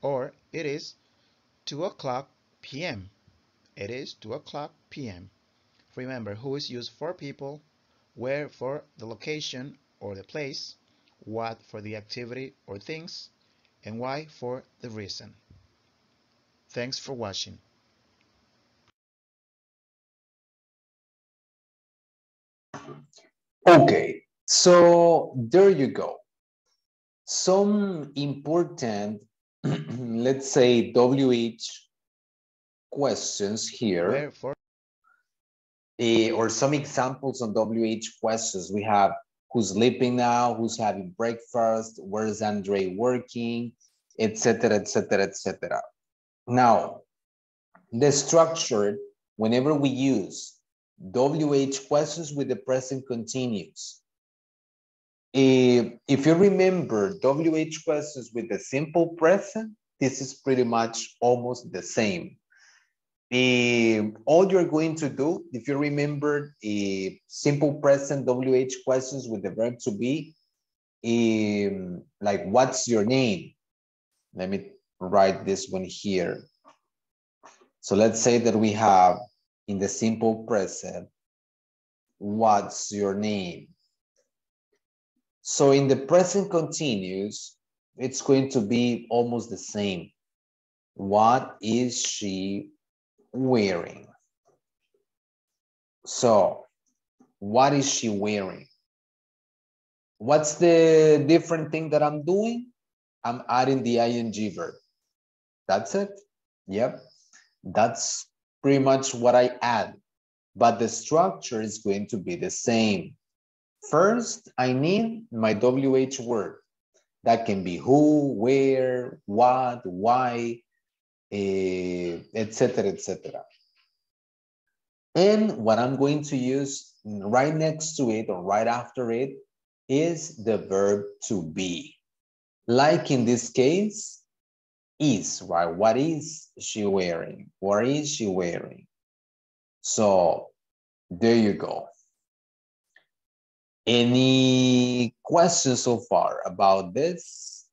Or it is 2 o'clock p.m. It is 2 o'clock p.m. Remember who is used for people, where for the location or the place, what for the activity or things, and why for the reason. Thanks for watching. Okay, so there you go. Some important, let's say, WH questions here. Eh, or some examples on WH questions. We have who's sleeping now, who's having breakfast, where's Andre working, etc., etc., etc. Now, the structure, whenever we use WH questions with the present continuous, if you remember WH questions with the simple present, this is pretty much almost the same. All you're going to do, if you remember a simple present WH questions with the verb to be, like what's your name? Let me write this one here. So let's say that we have in the simple present, what's your name? So in the present continuous, it's going to be almost the same. What is she wearing? So, what is she wearing? What's the different thing that I'm doing? I'm adding the ing verb. That's it. Yep. That's pretty much what I add. But the structure is going to be the same. First, I need my WH word. That can be who, where, what, why, eh, etc., etc. And what I'm going to use right next to it or right after it is the verb to be. Like in this case, is, right? What is she wearing? What is she wearing? So there you go. Any questions so far about this?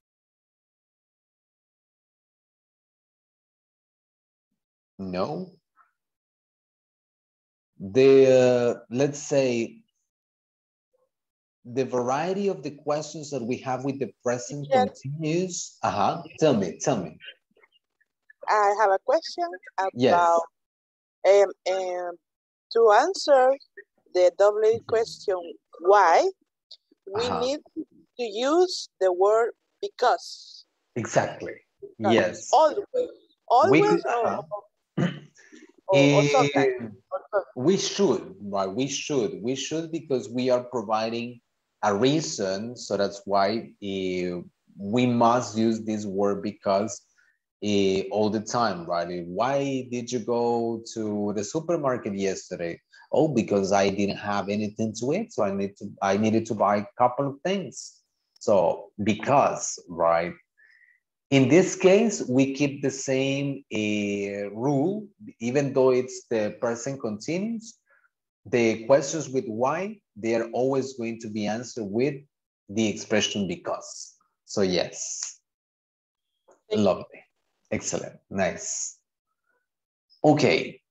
No. The, uh, let's say, the variety of the questions that we have with the present Yes. continuous. Uh-huh. Tell me, tell me. I have a question Yes. about um, um, to answer the double question why we Uh-huh. need to use the word because. Exactly. Not Yes. Always. We Always or, uh-huh. or, or sometimes. Eh, We should, right? We should. We should because we are providing a reason. So that's why eh, we must use this word because eh, all the time, right? Eh, Why did you go to the supermarket yesterday? Oh, because I didn't have anything to eat, so I need to. I needed to buy a couple of things. So because, right? In this case, we keep the same uh, rule, even though it's the present continuous. The questions with why, they are always going to be answered with the expression because. So yes, lovely, excellent, nice. Okay,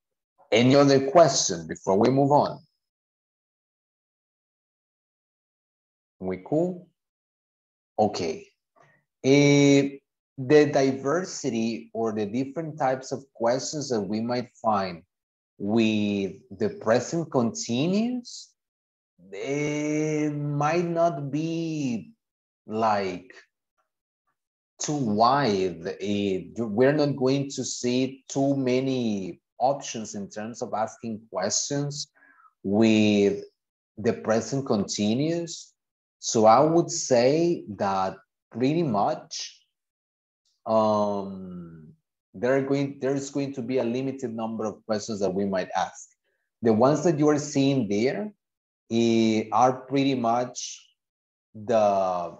any other question before we move on? We cool? Okay. Eh, the diversity or the different types of questions that we might find with the present continuous they might not be like too wide Eh, we're not going to see too many options in terms of asking questions with the present continuous so i would say that pretty much um, there going there's going to be a limited number of questions that we might ask. The ones that you are seeing there are pretty much the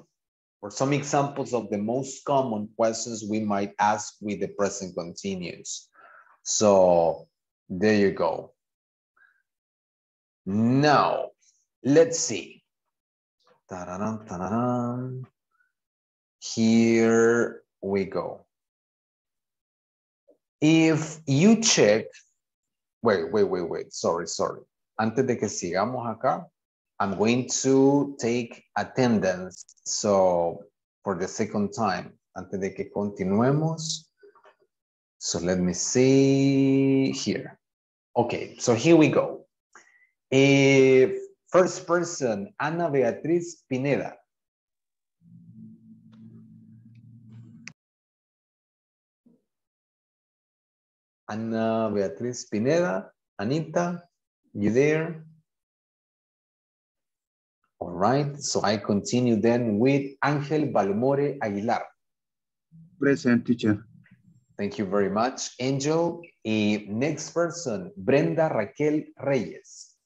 or some examples of the most common questions we might ask with the present continuous. So there you go. Now, let's see. Ta-da-dum, ta-da-dum. Here we go. If you check, wait, wait, wait, wait, sorry, sorry. Antes de que sigamos acá, I'm going to take attendance. So for the second time, antes de que continuemos. So let me see here. Okay, so here we go. Eh, first person, Ana Beatriz Pineda. Ana Beatriz Pineda. Anita, you there? All right, so I continue then with Ángel Balmore Aguilar. Present teacher. Thank you very much, Angel. Y next person, Brenda Raquel Reyes.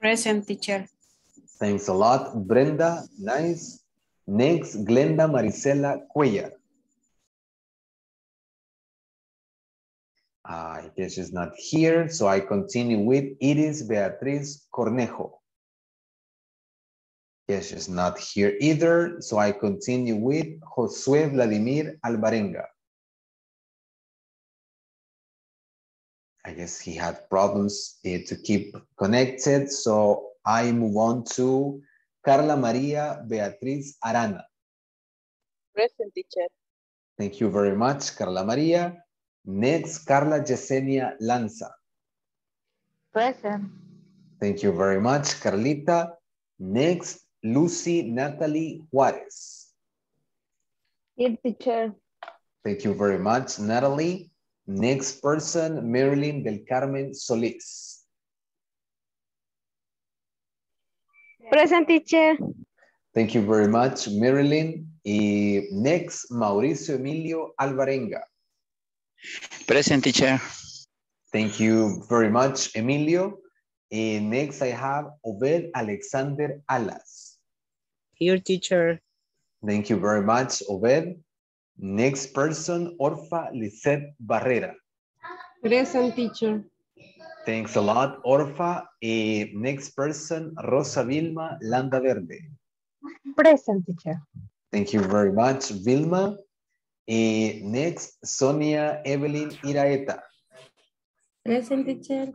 Present teacher. Thanks a lot, Brenda. Nice. Next, Glenda Marisela Cuellar. I guess she's not here, so I continue with Iris Beatriz Cornejo. Yes, she's not here either, so I continue with Josué Vladimir Alvarenga. I guess he had problems uh, to keep connected, so I move on to Carla Maria Beatriz Arana. Present teacher. Thank you very much, Carla Maria. Next, Carla Yesenia Lanza. Present. Thank you very much, Carlita. Next, Lucy Natalie Juarez. Here, teacher. Thank you very much, Natalie. Next person, Marilyn del Carmen Solis. Present, teacher. Thank you very much, Marilyn. Y next, Mauricio Emilio Alvarenga. Present teacher. Thank you very much, Emilio. And next I have Obed Alexander Alas. Here, teacher. Thank you very much, Obed. Next person, Orfa Lisette Barrera. Present teacher. Thanks a lot, Orfa. Eh, next person, Rosa Vilma Landaverde. Present, teacher. Thank you very much, Vilma. Next, Sonia Evelyn Iraheta. Present teacher.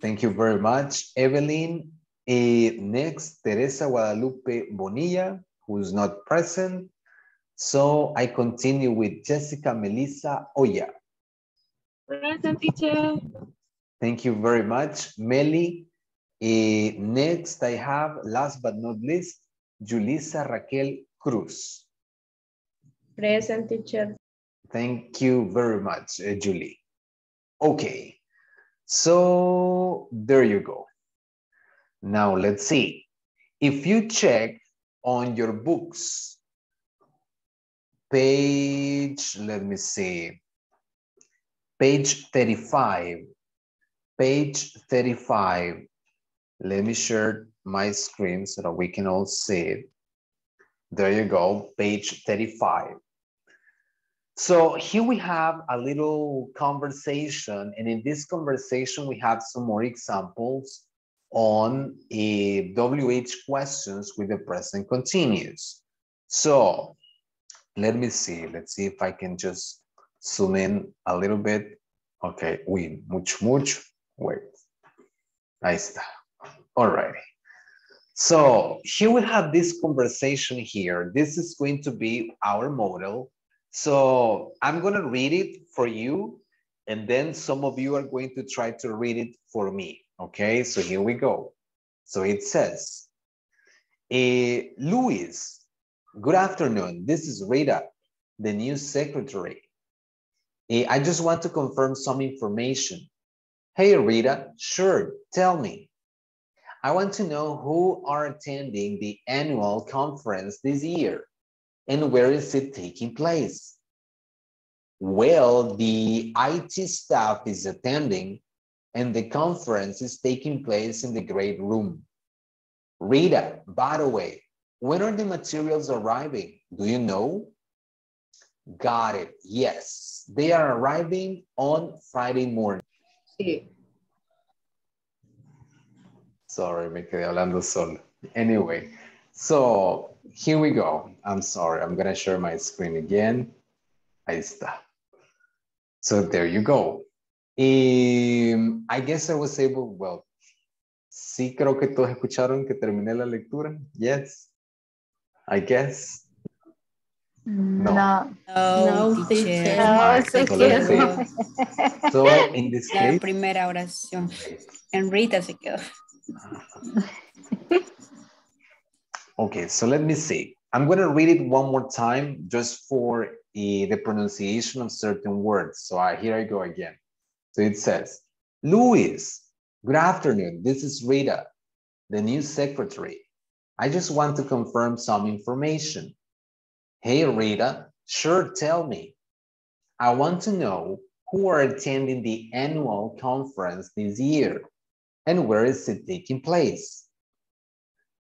Thank you very much, Evelyn. Eh, next, Teresa Guadalupe Bonilla, who's not present. So I continue with Jessica Melissa Oya. Present teacher. Thank you very much, Meli. Eh, next, I have, last but not least, Julissa Raquel Cruz. Present teacher. Thank you very much, uh, Julie. Okay, so there you go. Now let's see. If you check on your books, page, let me see, page 35, page 35. Let me share my screen so that we can all see it. There you go, page 35. So here we have a little conversation, and in this conversation, we have some more examples on uh, a WH questions with the present continuous. So let me see, let's see if I can just zoom in a little bit. Okay, we much, much, wait. Ahí está. All righty. So here we have this conversation here. This is going to be our model. So I'm going to read it for you, and then some of you are going to try to read it for me. Okay, so here we go. So it says, eh, Luis, good afternoon. This is Rita, the new secretary. Eh, I just want to confirm some information. Hey, Rita, sure, tell me. I want to know who are attending the annual conference this year and where is it taking place? Well, the IT staff is attending and the conference is taking place in the great room. Rita, by the way, when are the materials arriving? Do you know? Got it. Yes, they are arriving on Friday morning. Sí. Sorry, me quedé hablando solo. Anyway, so here we go. I'm sorry, I'm gonna share my screen again. Ahí está. So there you go. Um, I guess I was able, well, Sí, creo que todos escucharon que terminé la lectura. Yes. I guess. No. No, No, teacher. teacher. No, No, So let's quedó. see. So in this La case, primera oración. En Rita se quedó. Okay, so let me see. I'm going to read it one more time just for uh, the pronunciation of certain words. So I, here I go again. So it says, Luis, good afternoon. This is Rita, the new secretary. I just want to confirm some information. Hey, Rita, sure, tell me. I want to know who are attending the annual conference this year and where is it taking place?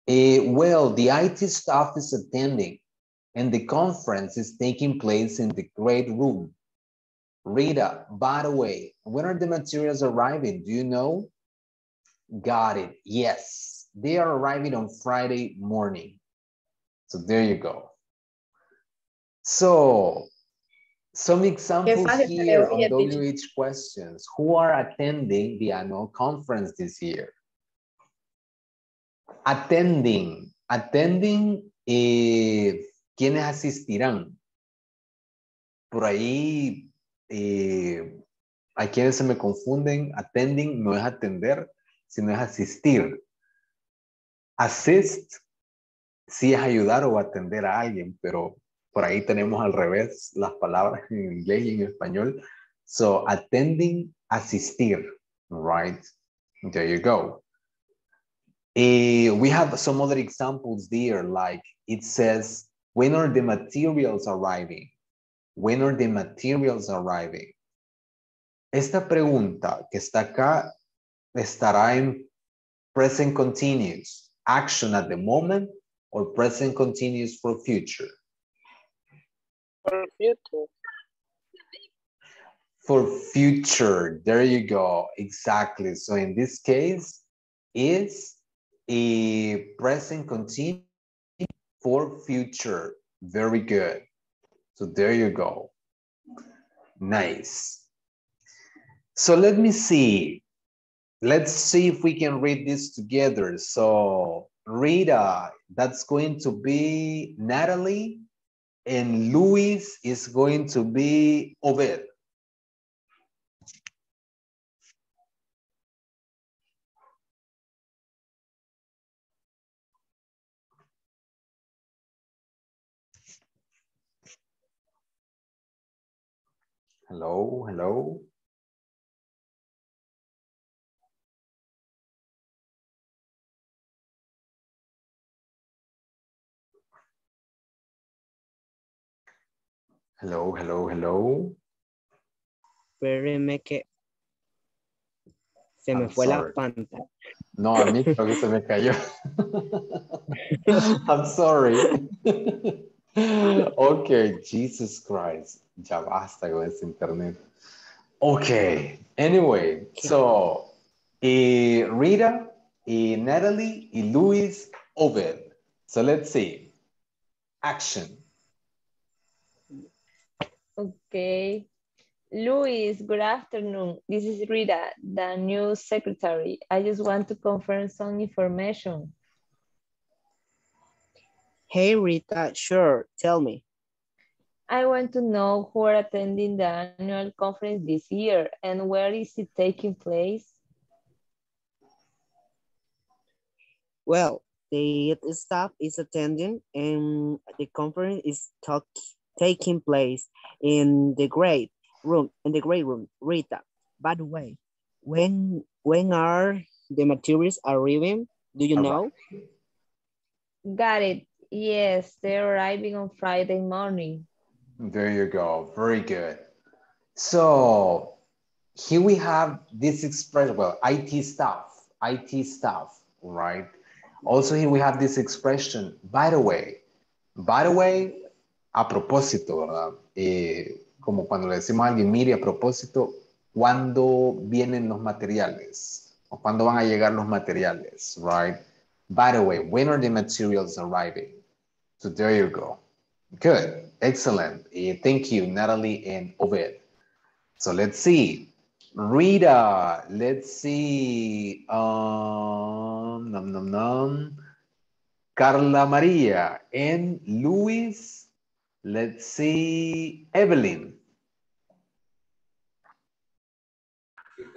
Eh, well, the IT staff is attending and the conference is taking place in the great room. Rita, by the way, when are the materials arriving? Do you know? Got it. Yes, they are arriving on Friday morning. So there you go. So, some examples here se on le oye, teacher. WH questions. Who are attending the annual conference this year? Attending. Attending, eh, ¿quiénes asistirán? Por ahí, eh, hay quienes se me confunden. Attending no es atender, sino es asistir. Assist sí es ayudar o atender a alguien, pero por ahí tenemos al revés las palabras en inglés y en español. So, attending, asistir, right? There you go. Eh, we have some other examples there, like it says, when are the materials arriving? When are the materials arriving? Esta pregunta que está acá estará en present continuous, action at the moment, or present continuous for future. For future. For future, there you go, exactly. So in this case, is a present continuous for future. Very good. So there you go. Nice. So let me see. Let's see if we can read this together. So Rita, that's going to be Natalie, and Luis is going to be Obed. Hello, hello. Hello, hello, hello. Espéreme que se me I'm fue sorry. la pantalla. No, a mí creo que se me cayó. I'm sorry. okay, Jesus Christ. Ya basta con este internet. Okay, anyway, so eh, Rita, eh, Natalie, y Luis, Obed. So let's see. Action. Okay. Luis, good afternoon. This is Rita, the new secretary. I just want to confirm some information. Hey Rita, sure, tell me. I want to know who are attending the annual conference this year and where is it taking place? Well, the staff is attending and the conference is talk, taking place in the great room, in the great room, Rita. By the way, when when are the materials arriving? Do you All know? Got it. Yes, they're arriving on Friday morning. There you go. Very good. So here we have this expression, well, IT staff, IT staff, right? Also here we have this expression, by the way. By the way, a propósito, ¿verdad? Eh, como cuando le decimos a alguien, mire, a propósito, ¿cuándo vienen los materiales? O cuándo van a llegar los materiales, right? By the way, when are the materials arriving? So there you go. Good, excellent. Eh, thank you, Natalie and Obed. So let's see. Rita, let's see. Um, num, num, num. Carla Maria and Luis. Let's see. Evelyn.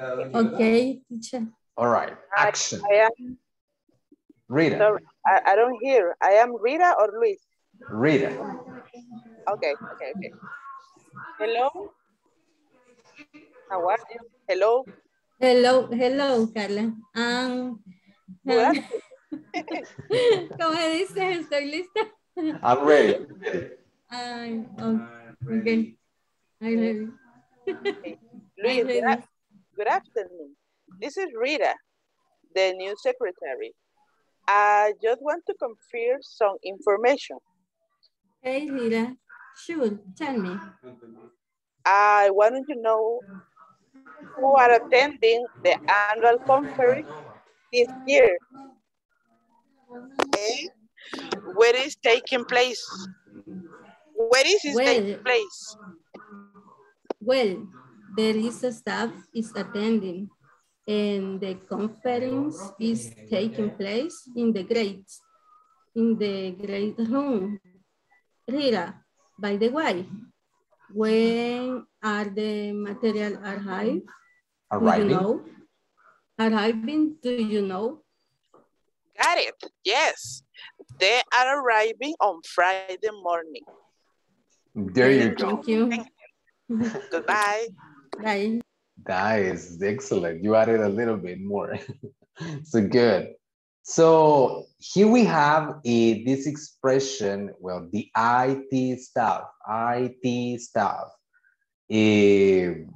Okay, teacher. All right, action. I am Rita. sorry. I, I don't hear. I am Rita or Luis. Rita. Okay, okay, okay. Hello. How are you? Hello. Hello, hello, Carla. Um, Good ¿Cómo dices? Estoy lista. I'm ready. Ay, oh, okay. I'm ready. Luis, I'm ready. good afternoon. This is Rita, the new secretary. I just want to confirm some information. Hey, Rita. Sure, tell me. I wanted to know who are attending the annual conference this year. And where is taking place? Where is it Well, taking place? Well, there is a staff is attending and the conference is taking place in the great, in the grade room. Rita, by the way, when are the material arrived? Do you Arriving. know? Arriving, do you know? Got it. Yes. They are arriving on Friday morning. There you go. Thank you. Goodbye. Bye. That is excellent. You added a little bit more. so good. So here we have a, this expression, well, the IT stuff, IT stuff. IT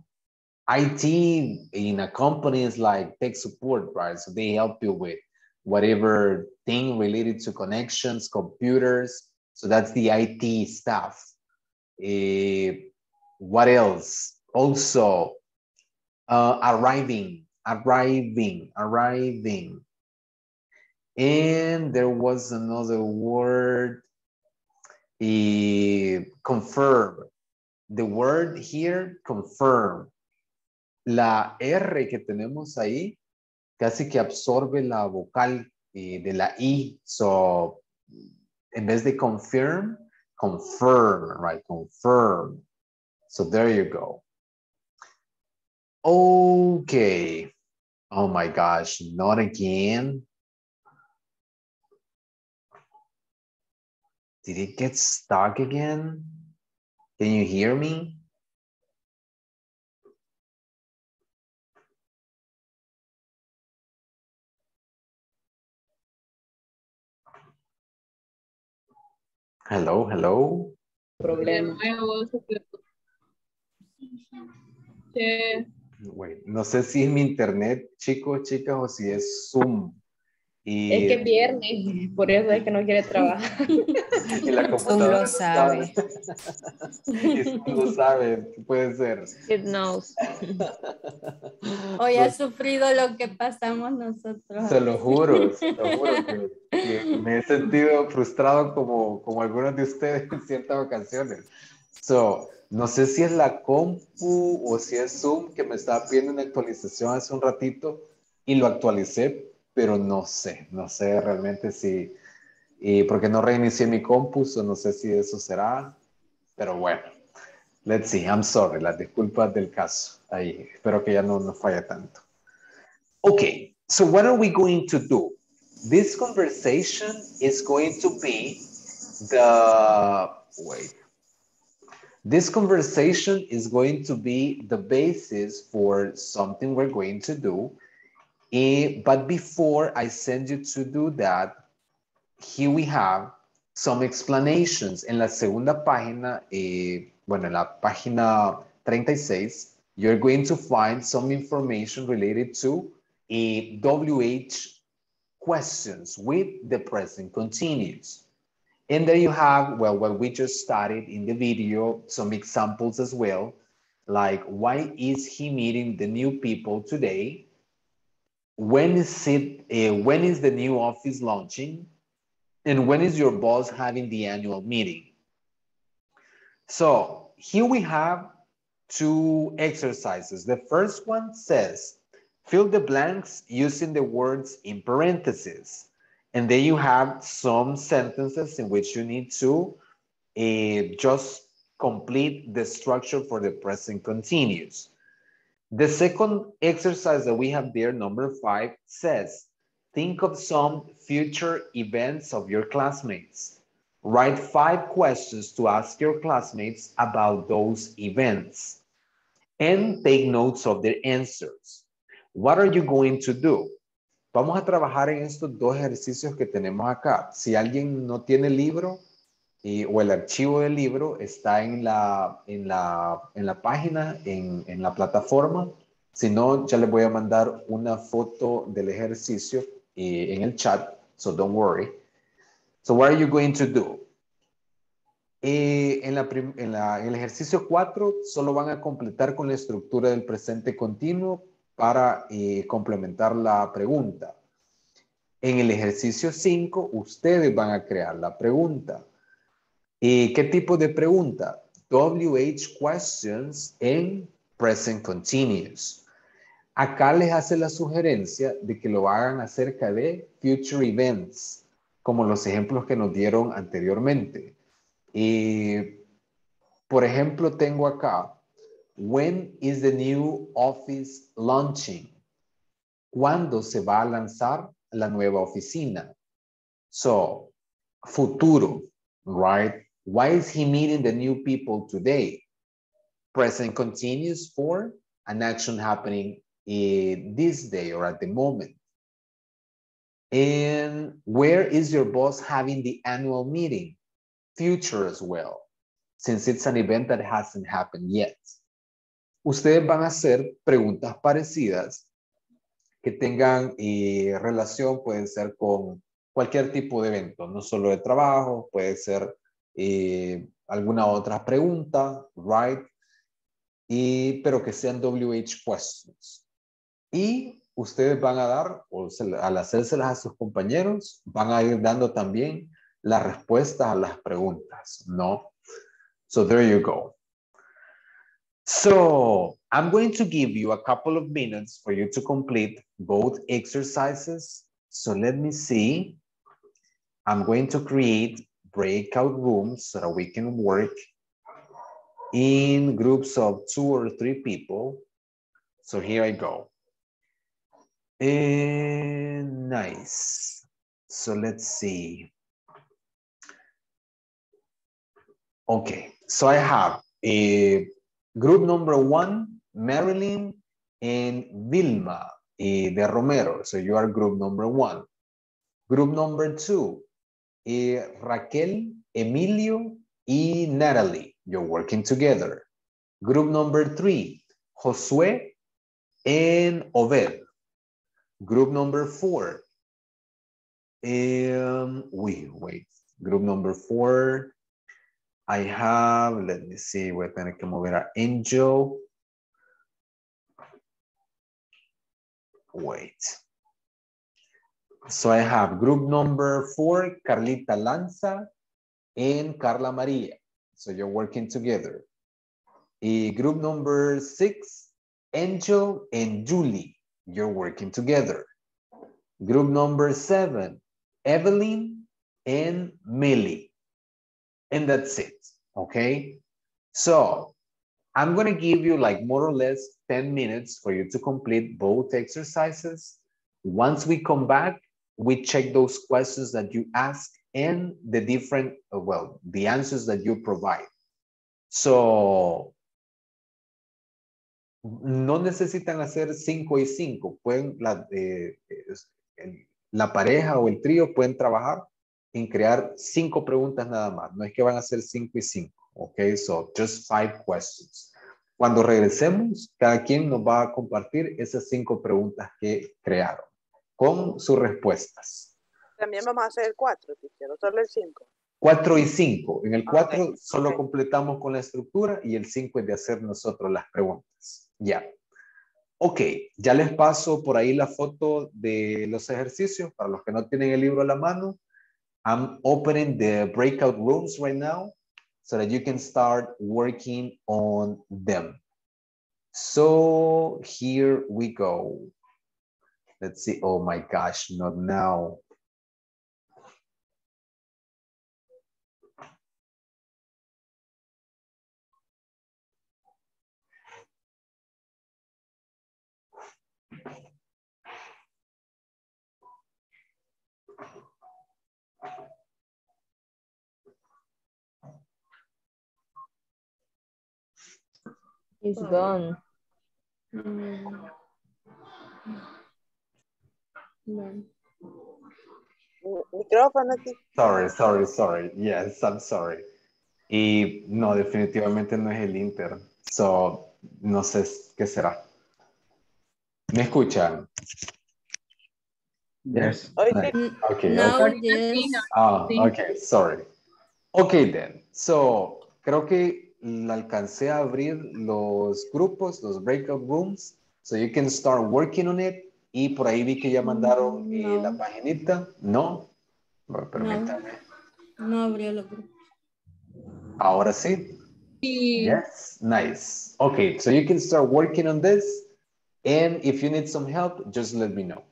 in a company is like tech support, right? So they help you with whatever thing related to connections, computers. So that's the IT stuff. What else? Also, uh, arriving, arriving, arriving. And there was another word, confirm. The word here, confirm. La R que tenemos ahí casi que absorbe la vocal eh, de la I. So, en vez de confirm, confirm, right? Confirm. So there you go. Okay. Oh my gosh, not again. Did it get stuck again? Can you hear me? Hello, hello. Problema. Wait, no sé si es mi internet, chicos, chicas, o si es Zoom. Y, Es que es viernes, por eso es que no quiere trabajar. y la computadora lo sabe. Y Zoom lo sabe, puede ser. It knows. Hoy ha sufrido lo que pasamos nosotros. Se lo juro, se lo juro que, que me he sentido frustrado como, como algunos de ustedes en ciertas ocasiones. So, no sé si es la compu o si es Zoom que me estaba pidiendo una actualización hace un ratito y lo actualicé, pero no sé, no sé realmente si, y porque no reinicié mi compu, no sé si eso será, pero bueno. Let's see, I'm sorry, las disculpas del caso. Ahí, espero que ya no nos falle tanto. Okay, so what are we going to do? This conversation is going to be the, wait. This conversation is going to be the basis for something we're going to do. Eh, but before I send you to do that, here we have some explanations. En la segunda página, eh, bueno, en la página 36, you're going to find some information related to a WH questions with the present continuous. And there you have, well, what we just studied in the video, some examples as well, like why is he meeting the new people today? When is it, uh, when is the new office launching? And when is your boss having the annual meeting? So here we have two exercises. The first one says, fill the blanks using the words in parentheses. And then you have some sentences in which you need to uh, just complete the structure for the present continuous. The second exercise that we have there, number five, says, think of some future events of your classmates. Write five questions to ask your classmates about those events and take notes of their answers. What are you going to do? Vamos a trabajar en estos dos ejercicios que tenemos acá. Si alguien no tiene libro y, o el archivo del libro está en la, en la, en la página, en, en la plataforma. Si no, ya les voy a mandar una foto del ejercicio eh, en el chat, so don't worry. So what are you going to do? Eh, en, la en, la, en el ejercicio 4 solo van a completar con la estructura del presente continuo para eh, complementar la pregunta. En el ejercicio 5, ustedes van a crear la pregunta. ¿Y qué tipo de pregunta? WH questions en present continuous. Acá les hace la sugerencia de que lo hagan acerca de future events, como los ejemplos que nos dieron anteriormente. Y, por ejemplo, tengo acá, When is the new office launching? ¿Cuándo se va a lanzar la nueva oficina? So, futuro, right? Why is he meeting the new people today? Present continuous for an action happening in this day or at the moment. And where is your boss having the annual meeting? Future as well, since it's an event that hasn't happened yet. Ustedes van a hacer preguntas parecidas que tengan eh, relación, pueden ser con cualquier tipo de evento, no solo de trabajo, puede ser eh, alguna otra pregunta, right? Y, pero que sean WH questions. Y ustedes van a dar, o al hacérselas a sus compañeros, van a ir dando también las respuestas a las preguntas, ¿no? So there you go. So I'm going to give you a couple of minutes for you to complete both exercises. So let me see. I'm going to create breakout rooms so that we can work in groups of two or three people. So here I go. And nice. So let's see. Okay, so I have a Group number one, Marilyn and Vilma eh, de Romero. So you are group number one. Group number two, eh, Raquel, Emilio, y Natalie. You're working together. Group number three, Josué and Obed. Group number four, um, wait, wait. Group number four, I have, let me see, voy a tener que mover a Angel. Wait. So I have group number four, Carlita Lanza and Carla Maria. So you're working together. Y group number six, Angel and Julie. You're working together. Group number seven, Evelyn and Millie. And that's it, okay? So I'm gonna give you like more or less 10 minutes for you to complete both exercises. Once we come back, we check those questions that you ask and the different, uh, well, the answers that you provide. So, no necesitan hacer cinco y cinco. Pueden, la, eh, la pareja o el trío pueden trabajar en crear cinco preguntas nada más. No es que van a ser cinco y cinco. Ok, so just five questions. Cuando regresemos, cada quien nos va a compartir esas cinco preguntas que crearon con sus respuestas. También vamos a hacer cuatro, no solo el cinco. Cuatro y cinco. En el cuatro solo completamos con la estructura y el cinco es de hacer nosotros las preguntas. Ya. Ok, ya les paso por ahí la foto de los ejercicios para los que no tienen el libro a la mano. I'm opening the breakout rooms right now so that you can start working on them. So here we go. Let's see. Oh my gosh, not now. It's gone. Mm. Micrófono, Sorry, sorry, sorry. Yes, I'm sorry. Y no, definitivamente no es el Inter. So, no sé qué será. ¿Me escuchan? Yes. Okay, okay. yes. Ah, okay, sorry. Okay, then. So, creo que alcancé a abrir los grupos, los breakout rooms. So you can start working on it. Y por ahí vi que ya mandaron eh, la paginita. ¿No? Bueno, permítame. No abrió los grupos. Ahora sí. Yes, nice. Okay, so you can start working on this. And if you need some help, just let me know.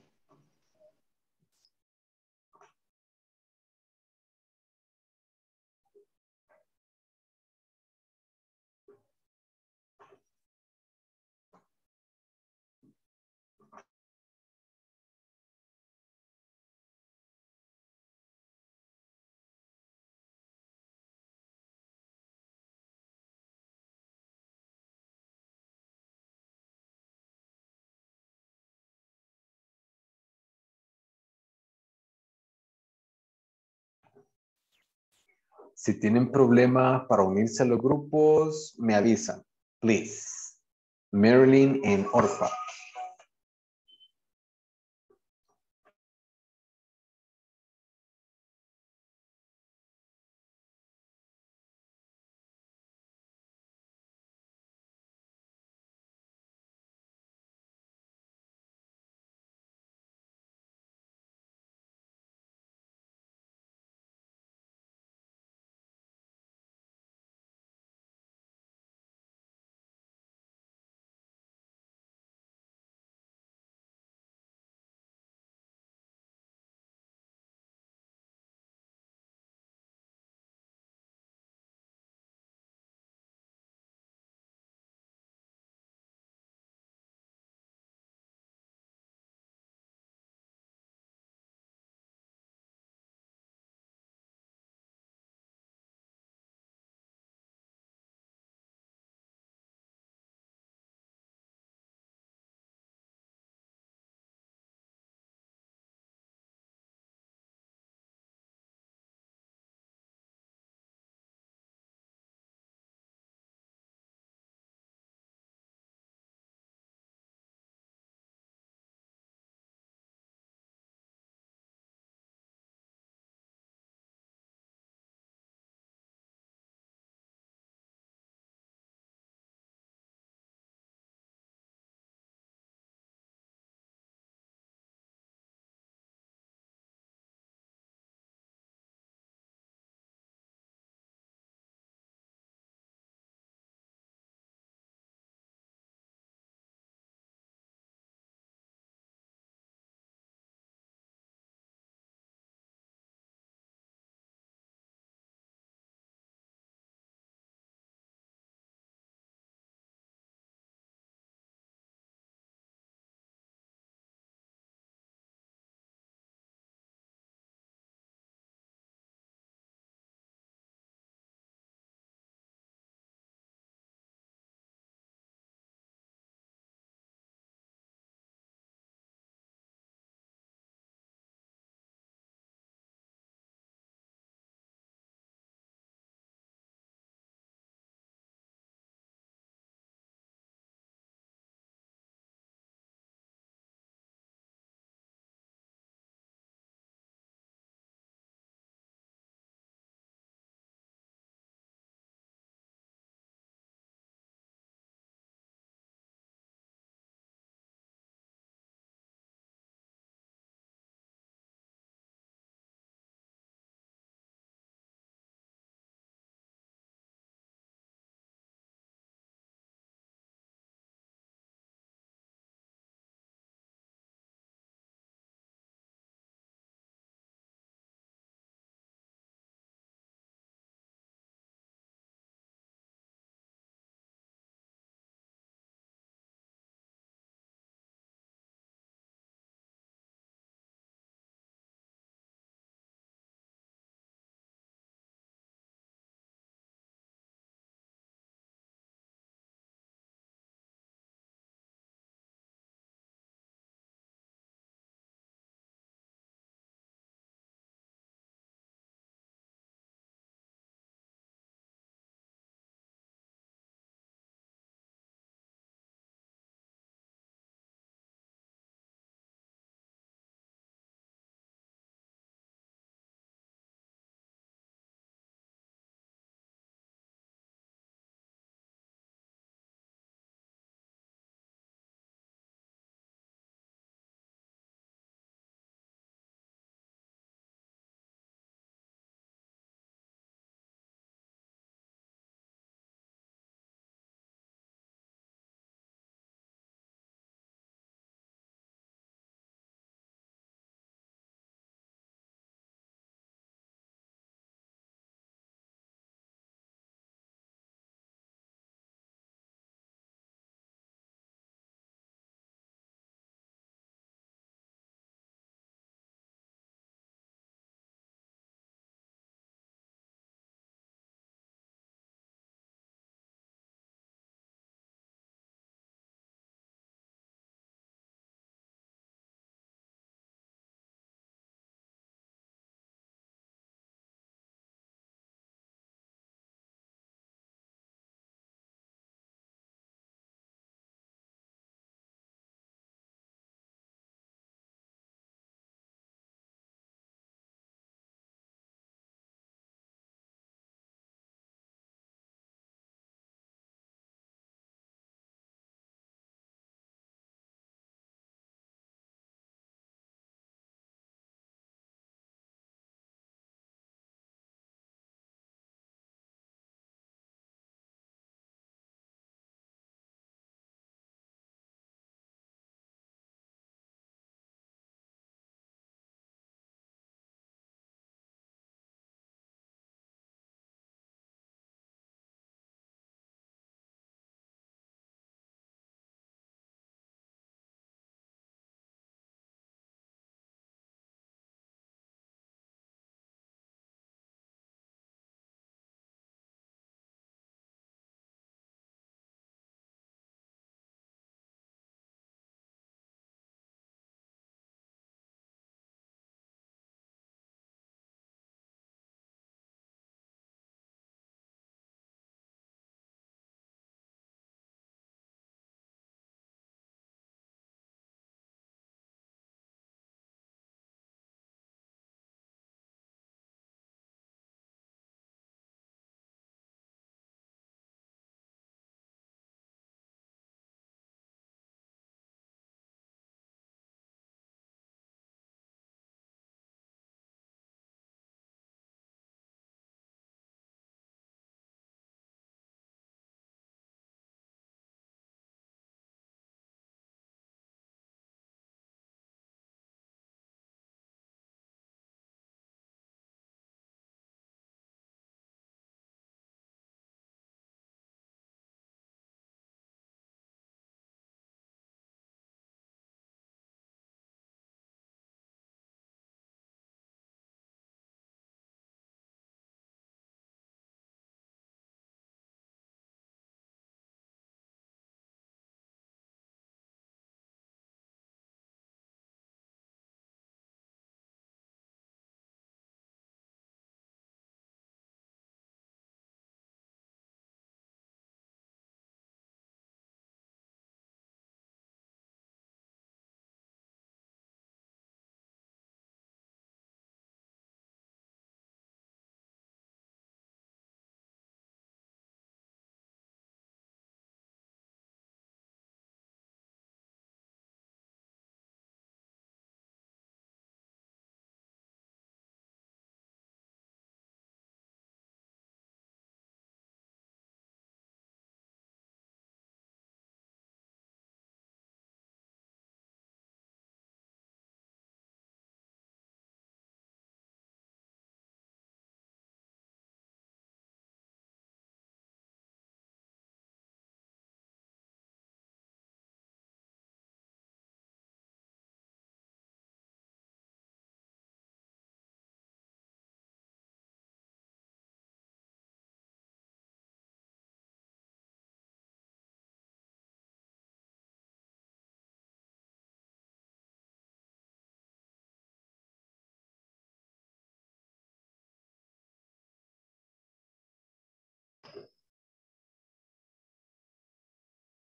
Si tienen problemas para unirse a los grupos, me avisan, please. Marilyn and Orfa.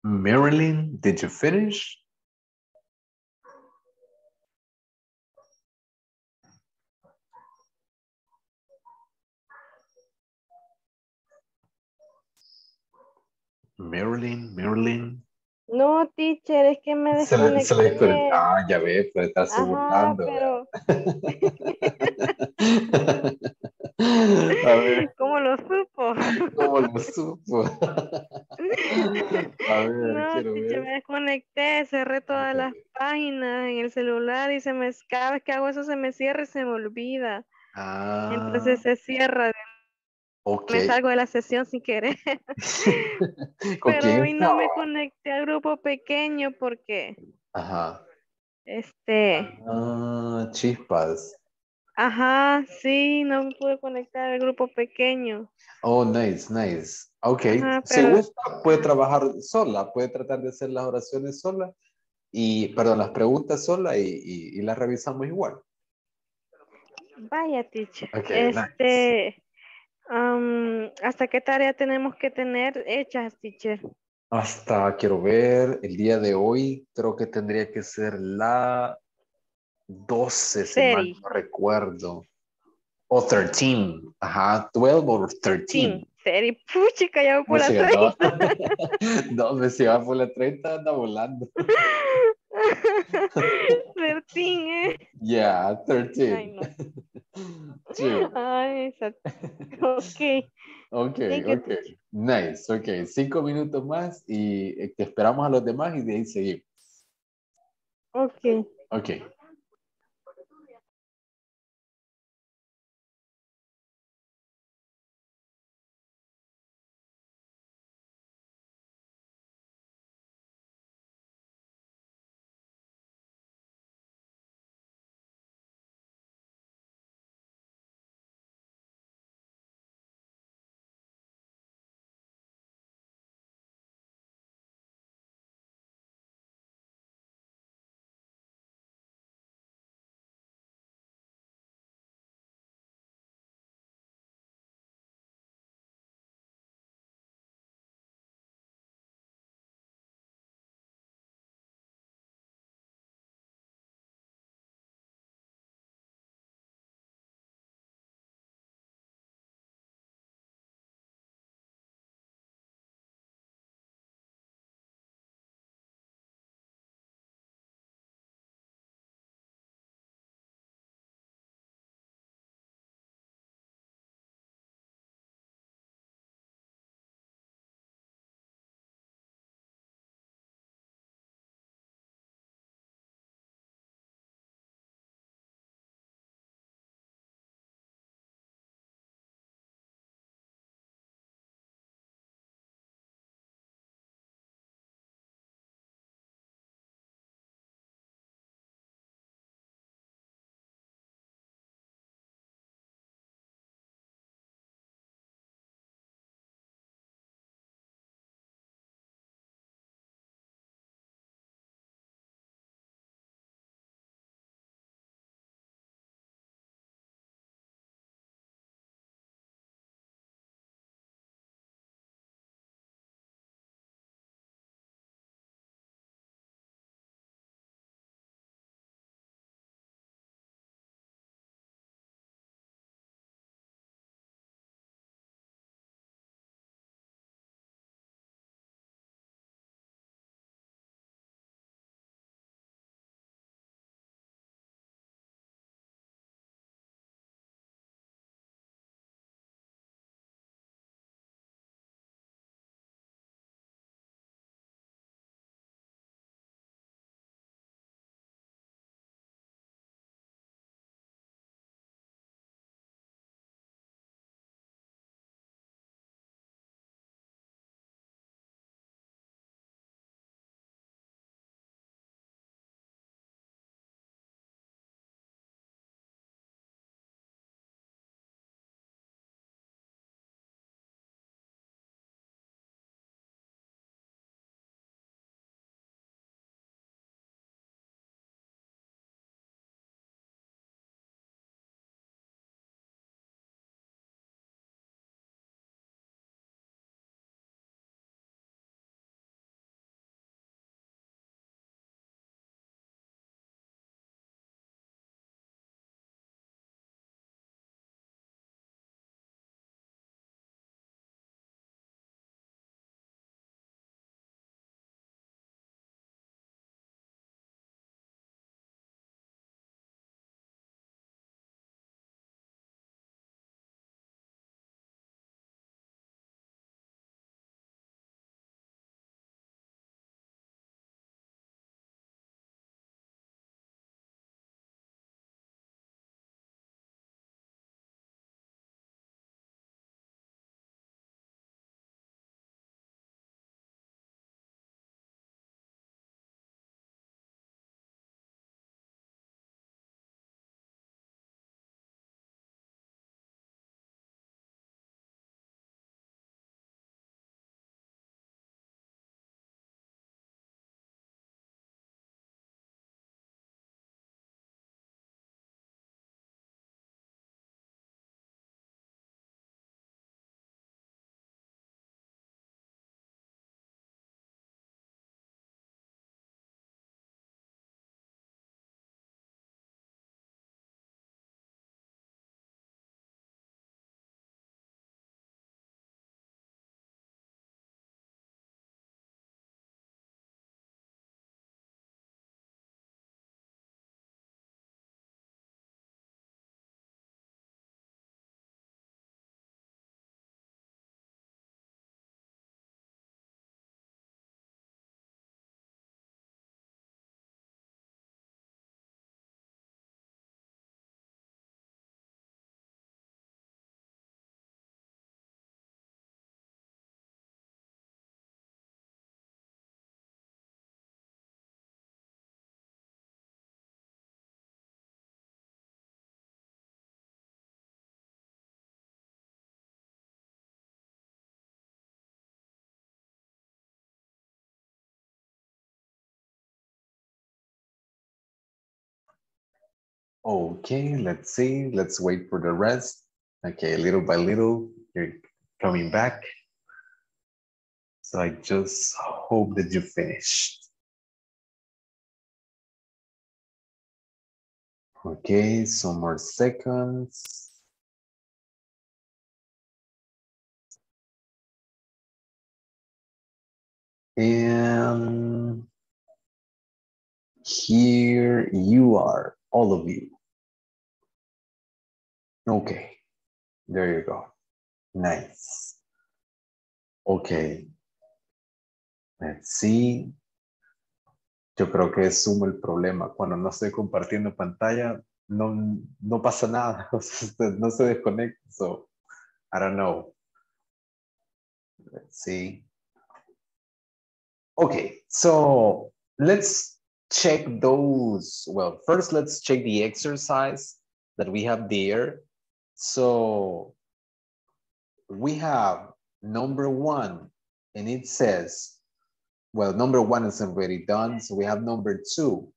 Marilyn, did you finish? Marilyn, Marilyn. No, teacher, es que me Se le, se le desconecté. Ah, ya ve, puede estarse Ajá, burlando. pero A ver, ¿cómo lo supo? ¿cómo lo supo? A ver, No, quiero teacher, ver. me desconecté, cerré todas las páginas en el celular y se me, cada vez que hago eso se me cierra y se me olvida. Ah, Entonces se cierra, ok. me salgo de la sesión sin querer. ¿Con Pero quién hoy no me conecté al grupo pequeño porque, Ajá. este, Ah, chispas. Ajá, sí, no me pude conectar al grupo pequeño. Oh, nice, nice. Ok, Ajá, si pero- gusta, puede trabajar sola, puede tratar de hacer las oraciones sola y, perdón, las preguntas sola y, y, y las revisamos igual. Vaya, teacher. Ok, nice. Este, am, ¿hasta qué tarea tenemos que tener hechas, teacher? Hasta, quiero ver, el día de hoy creo que tendría que ser la 12, si mal no recuerdo. O 13, ajá, 12 o 13. Sí, serio, puchica, ya voy por la sé, no. 30. No, me si va por la 30 anda volando. 13, ¿eh? Yeah, 13. Ay, no. True. Ay, esa... Ok. Ok, ok. Nice, ok. Cinco minutos más y eh, te esperamos a los demás y de ahí seguimos. Ok. Ok. Okay, let's see. Let's wait for the rest. Okay, little by little, you're coming back. So I just hope that you finished. Okay, some more seconds. And here you are, all of you. Okay, there you go. Nice. Okay. Let's see. Yo creo que es sumo el problema. Cuando no estoy compartiendo pantalla, no, no pasa nada. Usted no se desconecta. So, I don't know. Let's see. Okay, so let's check those. Well, first let's check the exercise that we have there. So we have number one, and it says, well, number one is already done, so we have number two.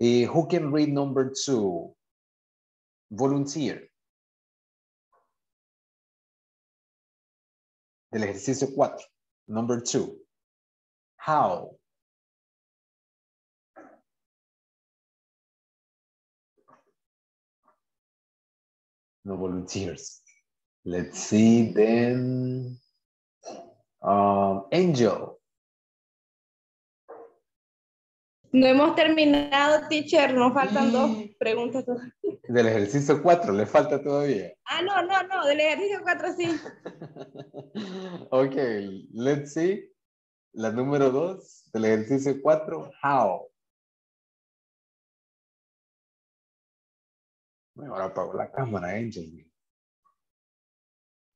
Eh, who can read number two? Volunteer. Del ejercicio cuatro, number two. How? No volunteers. Let's see then. Um, Angel. No hemos terminado, teacher. Nos faltan dos preguntas. todavía. Del ejercicio 4, le falta todavía. Ah, no, no, no. Del ejercicio 4 sí. Ok, let's see. La número 2 del ejercicio 4, how. Bueno, ahora apago la cámara, Angel.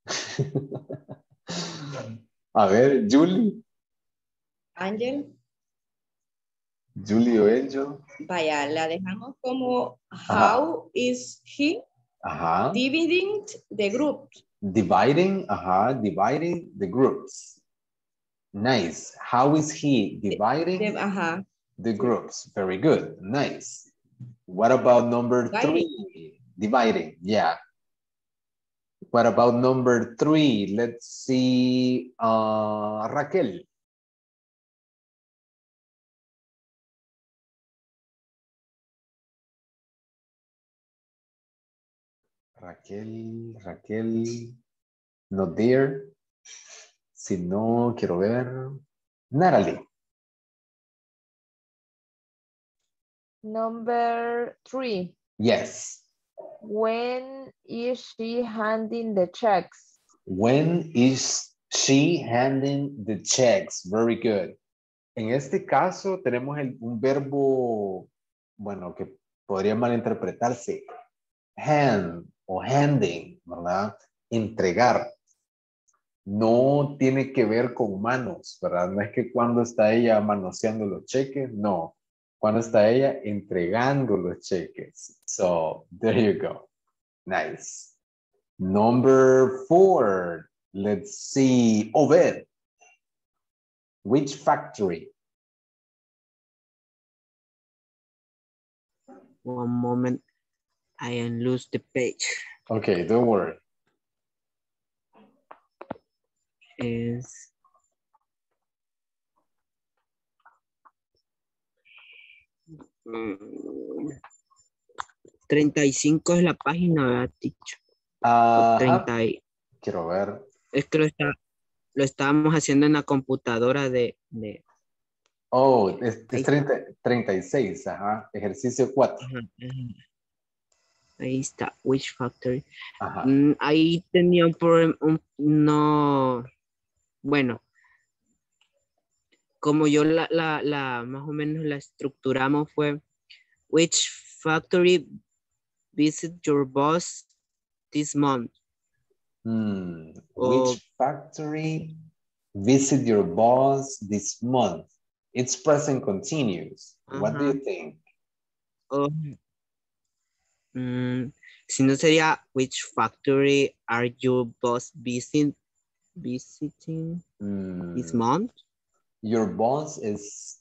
A ver, Julie. Ángel, Julie o Angel. vaya, la dejamos como Ajá. how is he Ajá. dividing the group? Dividing, ajá, dividing the groups. Nice. How is he dividing The- ajá. the groups? Very good. Nice. What about number three? Dividing, yeah. What about number three? Let's see, uh, Raquel. Raquel, Raquel, not there. Si no, quiero ver. Natalie. Number three. Yes. When is she handing the checks? When is she handing the checks? Very good. En este caso tenemos el- un verbo, bueno, que podría malinterpretarse. Hand o handing, ¿verdad? Entregar. No tiene que ver con manos, ¿verdad? No es que cuando está ella manoseando los cheques, no. Cuando está ella entregando los cheques. So, there you go. Nice. Number four, let's see, Obed. Which factory? One moment. I lose the page. Okay, don't worry. Es Mm, 35 es la página, ¿verdad, teacher? O Ajá. 30 y- Quiero ver. Es que lo, está, lo estábamos haciendo en la computadora de, de Oh, es, es 30 36, ajá. Ejercicio 4. ahí está, Which Factory. Ajá. Mm, ahí tenía un problema, un- no, bueno, como yo la, la, la, más o menos la estructuramos fue, which factory visit your boss this month? Hmm. Which factory visit your boss this month? It's present continuous. What do you think? Oh, mm, si no sería, which factory are your boss visit, visiting this Hmm, month? Your boss is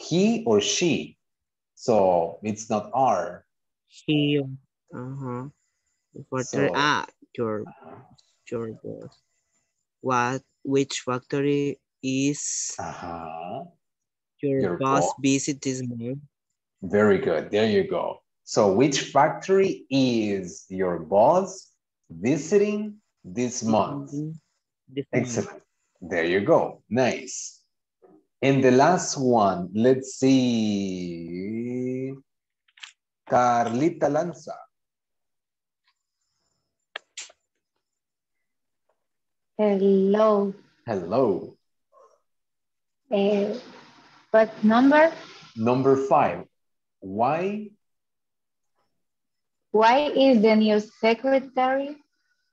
he or she. So it's not are. He, uh-huh. For So- ah, your, your boss. What, which factory is Uh-huh. your, Your boss boss. visit this morning? Very good. There you go. So which factory is your boss visiting this month? This morning. Excellent. There you go. Nice. And the last one, let's see. Carlita Lanza. Hello. Hello. Uh, what number? Number five. Why? Why is the new secretary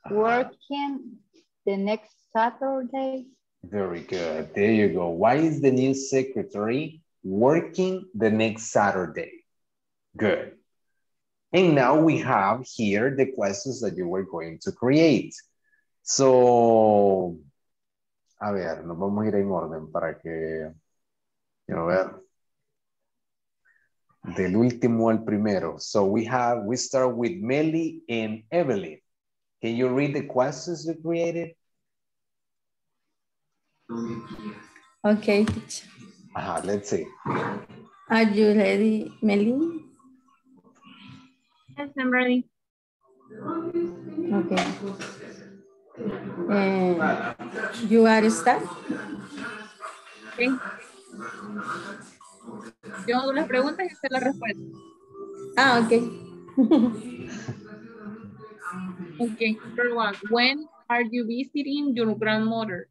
working the next Saturday? Very good. There you go. Why is the new secretary working the next Saturday? Good. And now we have here the questions that you were going to create. So, a ver, nos vamos a ir en orden para que, quiero eh, ver, del último al primero. So we have, we start with Melly and Evelyn. Can you read the questions you created? Okay, teacher. Uh, let's see. Are you ready, Melly? Yes, I'm ready. Okay. Eh, you are staff? Okay. Yo hago las preguntas y usted las respuesta. Ah, okay. Okay, number one. When are you visiting your grandmother?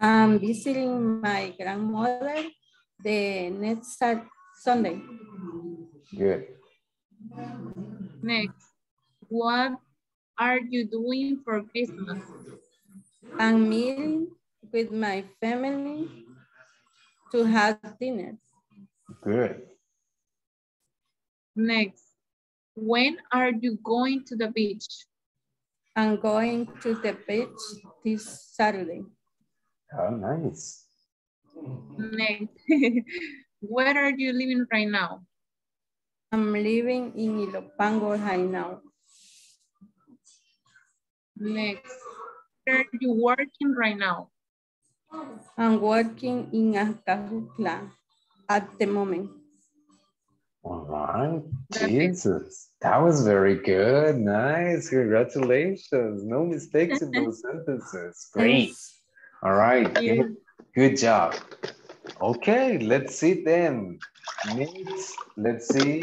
I'm visiting my grandmother the next Sunday. Good. Next. What are you doing for Christmas? I'm meeting with my family to have dinner. Good. Next. When are you going to the beach? I'm going to the beach this Saturday. Oh, nice. Next. Where are you living right now? I'm living in Ilopango right now. Next. Where are you working right now? I'm working in Acajutla at the moment. All right. Jesus. That was very good. Nice. Congratulations. No mistakes in those sentences. Great. All right. Good, good job. Okay, let's see then. Next, let's see.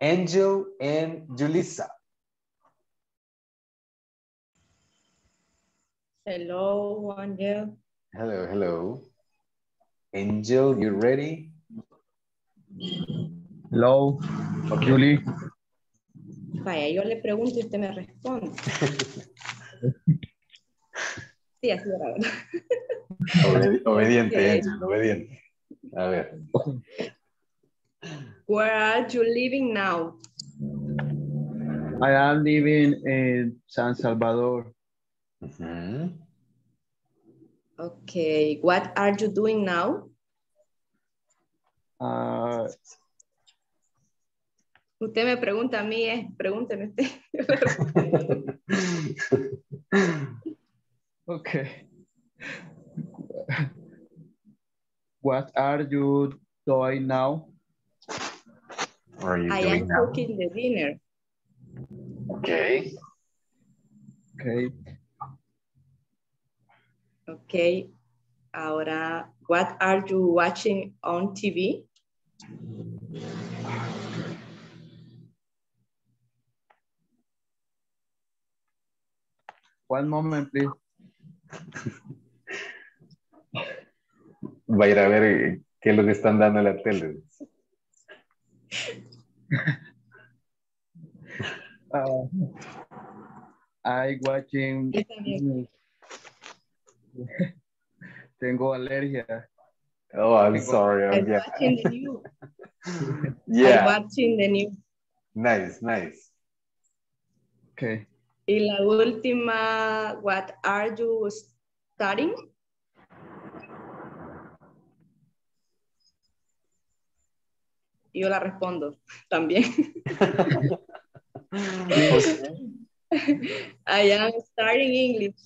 Angel and Julissa. Hello, Angel. Hello, hello. Angel, you ready? Hello, Julie. Vaya, yo le pregunto y usted me responde. Sí, así era, ¿verdad? Obedi- obediente. Angel, obediente. A ver. Where are you living now? I am living in San Salvador. Okay, what are you doing now? Uh, Usted me pregunta a mí, es, pregúnteme usted. okay. What are you doing now? What are you I doing am now? cooking the dinner. Okay. Okay. Okay. Ahora, what are you watching on TV? One moment, please. Va a ir a ver qué es lo que están dando en la tele. Uh, I watching. Tengo alergia. Oh, I'm sorry. I'm I'm- yeah. watching the news. Yeah. I'm watching the news. Nice, nice. Okay. Y la última, what are you studying? y yo la respondo también. I am starting English.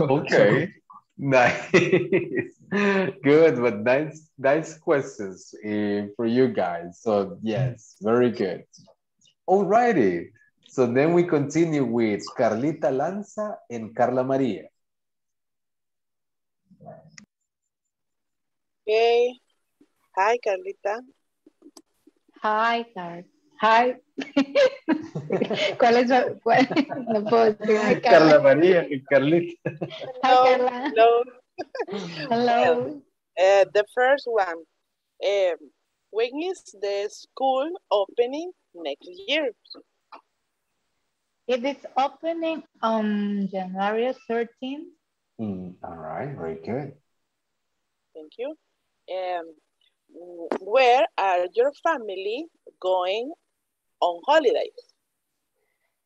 Okay. Nice. good, but nice, nice questions eh, for you guys. So yes, very good. Alrighty. So then we continue with Carlita Lanza and Carla Maria. Okay. Hi, Carlita. Hi, Car. Hi. ¿Cuál es? cuál? No puedo decir. Hi, Carla Maria y Carlita. Hi, Carla. Hello. Hello. Uh, the first one. Um, when is the school opening next year? It is opening on January 13th. Mm, all right, very good. Thank you. Um, where are your family going on holidays?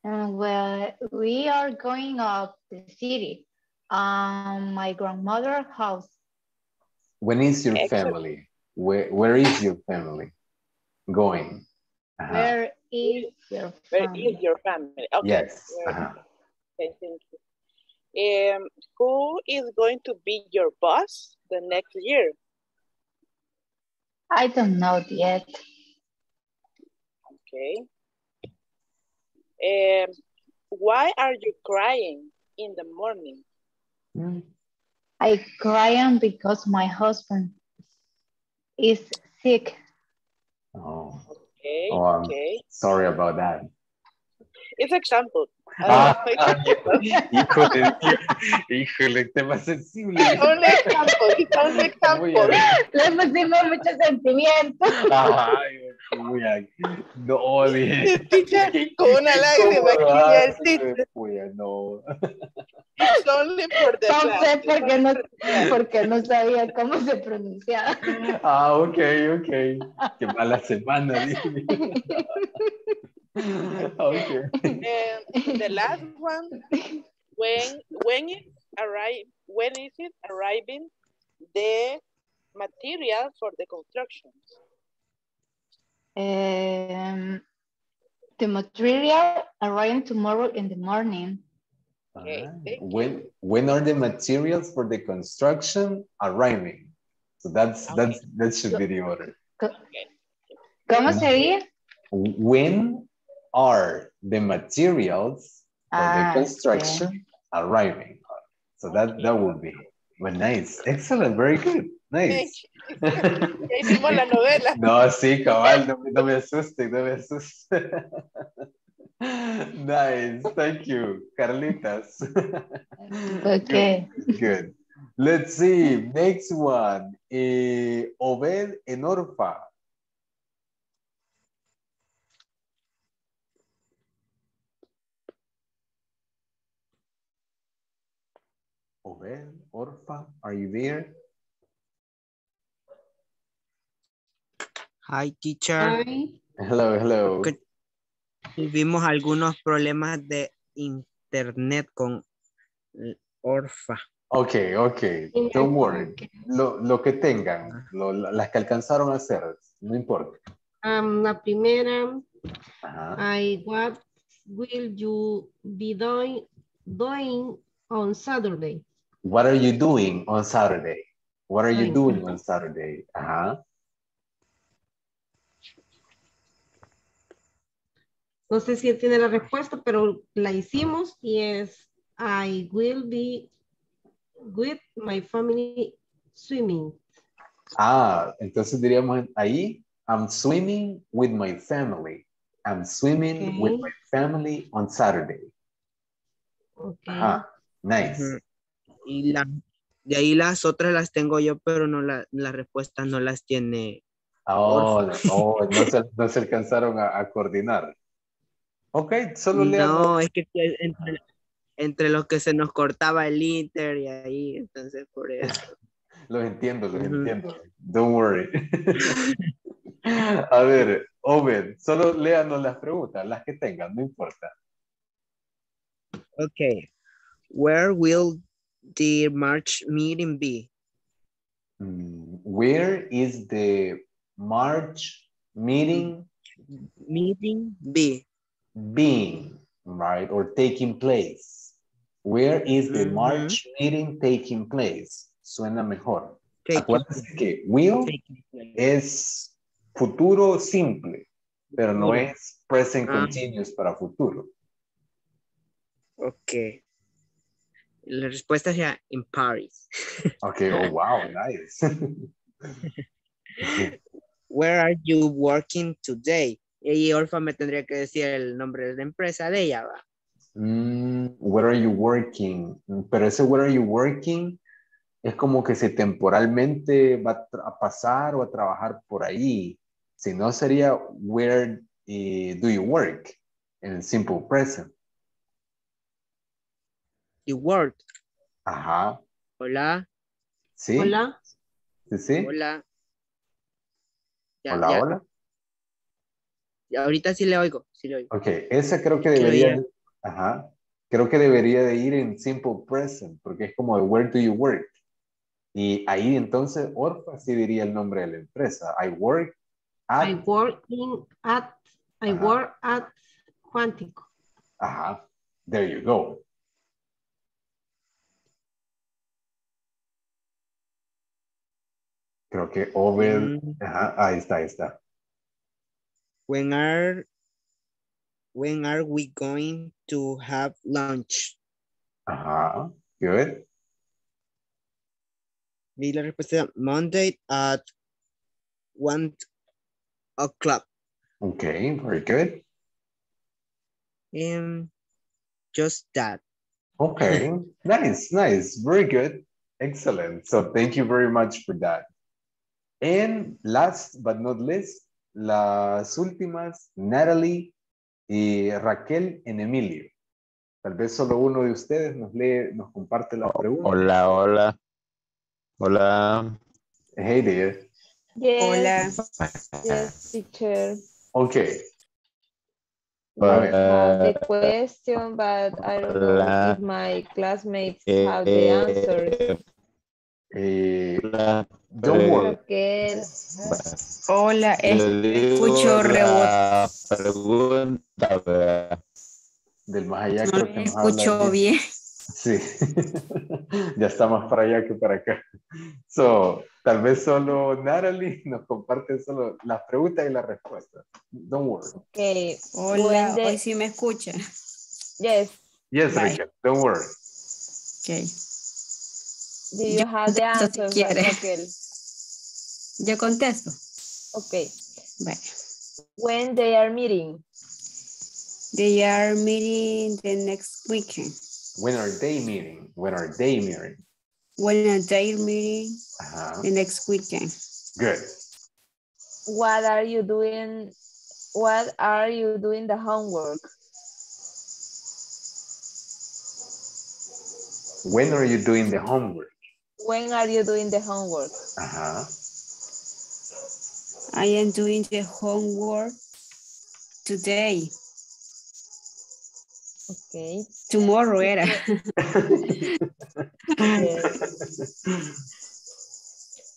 And well, we are going up the city. Um, my grandmother house. When is your Excellent. family? Where, where is your family going? Uh-huh. Where is your family? is your family? Okay. Yes. uh-huh. Okay, thank you. Um, who is going to be your boss the next year? I don't know yet. Okay. Um, why are you crying in the morning? Mm. I crying because my husband is sick. Oh, Okay, oh I'm okay. sorry about that. It's example. Ah, Uh, híjole, híjole, tema sensible. Only example, it's only Muy example. bien. Le pusimos mucho sentimiento. Ay, muy bien. No, con una lágrima aquí no. It's only for the No sé it's por qué only no, for the class. porque no sabía cómo se pronunciaba. Ah, ok, ok. Qué mala semana, dije. Ok. And the last one, when when it arrive, when is it arriving the material for the construction? Um, the material arriving tomorrow in the morning. Okay, Alright. thank you. When when are the materials for the construction arriving? So that's that's that should be the order. ¿Cómo sería? When are the materials for Ah, the construction arriving? So that that would be. Well, nice, excellent, very good, nice. Ya hicimos la novela. No, sí, cabal, no, me- no me asuste, no me asuste. Nice, thank you, Carlitas. Okay. Good, good. Let's see, next one. Eh, Obed and Orfa. Obed, Orfa, are you there? Hi, teacher. Hi. Hello, hello. Tuvimos algunos problemas de internet con Orfa. Ok, ok, don't worry. Lo, lo que tengan, lo- las que alcanzaron a hacer, no importa. Um, la primera, Ajá. I, what will you be doing, doing on Saturday? What are you doing on Saturday? What are you doing on Saturday? Ajá. No sé si él tiene la respuesta, pero la hicimos y es I will be with my family swimming. Ah, entonces diríamos ahí, I'm swimming with my family. I'm swimming with my family on Saturday. Okay. Ajá. Nice. Y la, de ahí las otras las tengo yo, pero no la- las respuestas no las tiene. Oh, Orfa. oh, no, se, no se alcanzaron a, a coordinar. Ok, solo lean. No, es que entre, entre los que se nos cortaba el inter y ahí, entonces por eso. Los entiendo, los entiendo. Don't worry. A ver, Obed, solo léanos las preguntas, las que tengan, no importa. Okay. Where will the March meeting be? Mm, Where is the March meeting, Meeting B. being, right? Or taking place. Where is the. March meeting taking place? Suena mejor. Taking Acuérdense que will es futuro simple, pero no es present Ah. continuous para futuro. Ok. La respuesta sea in Paris. Okay, oh wow, nice. Where are you working today? Y Orfa me tendría que decir el nombre de la empresa de ella, ¿va? Mm, where are you working? Mm, Pero ese where are you working es como que si temporalmente va a, pasar o a trabajar por ahí. Si no sería where eh, do you work en simple present. You work. Ajá. Hola. Sí. Hola. Sí, sí. Hola. Ya, Hola, ya. hola. Ahorita sí le oigo, sí le oigo. Ok, esa creo que debería, ir. ajá, creo que debería de ir en simple present, porque es como de where do you work. Y ahí entonces Orfa sí diría el nombre de la empresa. I work at, I work in at, I Ajá. work at Cuántico. ajá, there you go. Creo que over, Mm. ajá, ahí está, ahí está. When are when are we going to have lunch? Ajá, good. La respuesta Monday at one o'clock. Okay, very good. Um, just that. Okay, nice, nice, very good, excellent. So thank you very much for that. And last but not least, las últimas, Natalie y Raquel en Emilio. Tal vez solo uno de ustedes nos lee, nos comparte la pregunta. Hola, hola. Hola. Hey there. Yes. Hola. Yes, teacher. Okay. Ver, have the question, but I don't know if my classmates have the answers. Eh, Hola. don't worry. Raquel, Hola, es- escucho rebote. la pregunta, ¿verdad? Del más allá No creo que nos escucho bien. bien. Sí, ya está más para allá que para acá. So, tal vez solo Natalie nos comparte solo las preguntas y las respuestas. Don't worry. okay. Hola, hoy sí me escucha. yes, Yes, Bye. Raquel, don't worry. Ok. Do you Yo have the contesto si answers, quiere. Raquel? Yo contesto. Okay. Bueno. When they are meeting, They are meeting the next weekend. When are they meeting? When are they meeting? When are they meeting Ajá. the next weekend? Good. what are you doing? What are you doing the homework? When are you doing the homework? When are you doing the homework? Ajá. I am doing the homework today. Okay. Tomorrow era.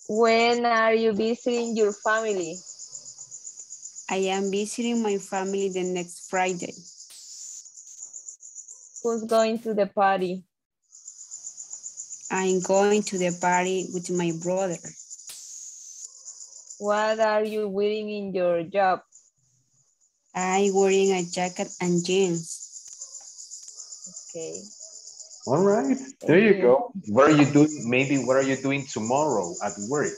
When are you visiting your family? I am visiting my family the next Friday. Who's going to the party? I'm going to the party with my brother. What are you wearing in your job? I'm wearing a jacket and jeans. Okay. All right, there you go. What are you doing? Maybe what are you doing tomorrow at work?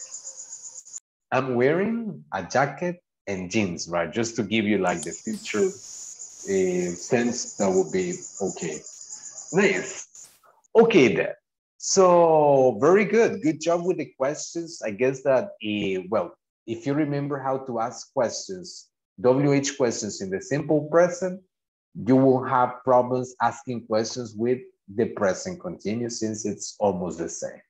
I'm wearing a jacket and jeans, right? Just to give you like the future uh, sense, that would be okay. Nice. Okay then. So very good. Good job with the questions. I guess that, uh, well, if you remember how to ask questions, WH questions in the simple present, you will have problems asking questions with the present continuous since it's almost the same.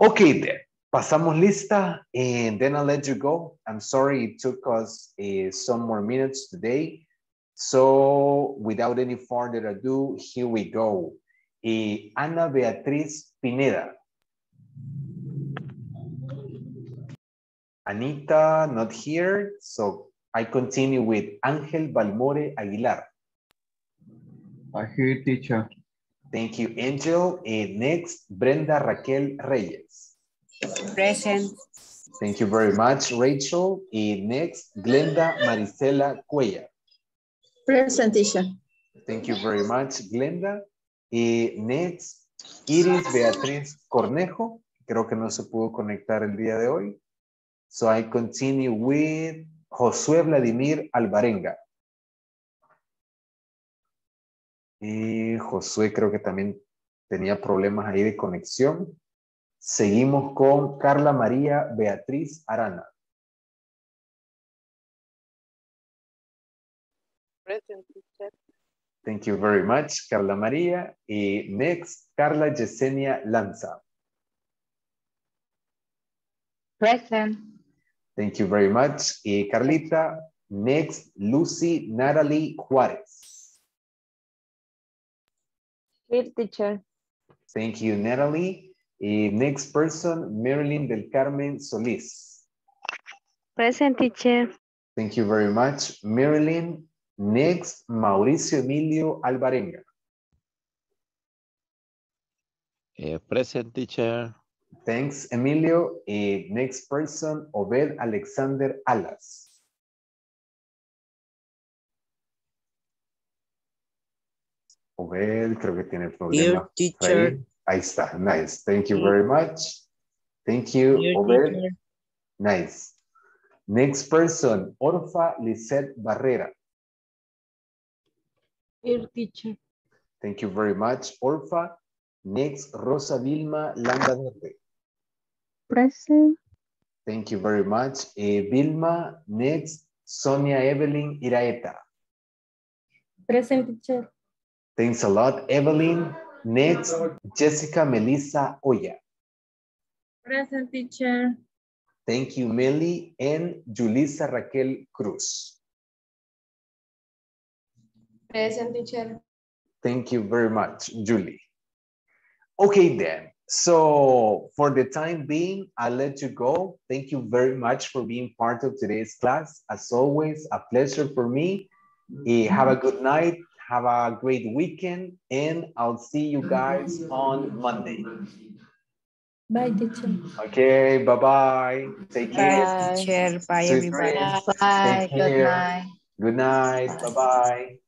Okay then, pasamos lista and then I'll let you go. I'm sorry it took us uh, some more minutes today. So without any further ado, here we go. Eh, Ana Beatriz Pineda. Anita, not here. So I continue with Ángel Balmore Aguilar. I hear teacher. Thank you, Angel. And next, Brenda Raquel Reyes. Present. Thank you very much, Rachel. And next, Glenda Marisela Cuellar. Present teacher. Thank you very much, Glenda. Y next, Iris Beatriz Cornejo. Creo que no se pudo conectar el día de hoy. So I continue with Josué Vladimir Alvarenga. Y Josué creo que también tenía problemas ahí de conexión. Seguimos con Carla María Beatriz Arana. Present. Thank you very much, Carla María. Y next, Carla Yesenia Lanza. Present. Thank you very much. Y Carlita, next, Lucy Natalie Juárez. Here, teacher. Thank you, Natalie. Y next person, Marilyn del Carmen Solís. Present teacher. Thank you very much, Marilyn. Next, Mauricio Emilio Alvarenga. Eh, present teacher. Thanks, Emilio. Y next person, Obed Alexander Alas. Obed, creo que tiene problema. teacher. Ahí. Ahí está, nice. Thank you very much. Thank you, Dear Obed. teacher. Nice. Next person, Orfa Lisette Barrera. Here teacher. Thank you very much, Orfa. Next, Rosa Vilma Landaverde. Present. Thank you very much. Eh, Vilma, next, Sonia Evelyn Iraheta. Present teacher. Thanks a lot, Evelyn. Next, Jessica Melissa Oya. Present teacher. Thank you, Meli. And Julissa Raquel Cruz. Present teacher. Thank you very much, Julie. Okay, then. So for the time being, I'll let you go. Thank you very much for being part of today's class. As always, a pleasure for me. Eh, have a good night. Have a great weekend. And I'll see you guys on Monday. Bye teacher. Okay, bye-bye. Take care. Bye, teacher. Bye, everybody. Bye. Take Good care. night. Good night. Bye-bye.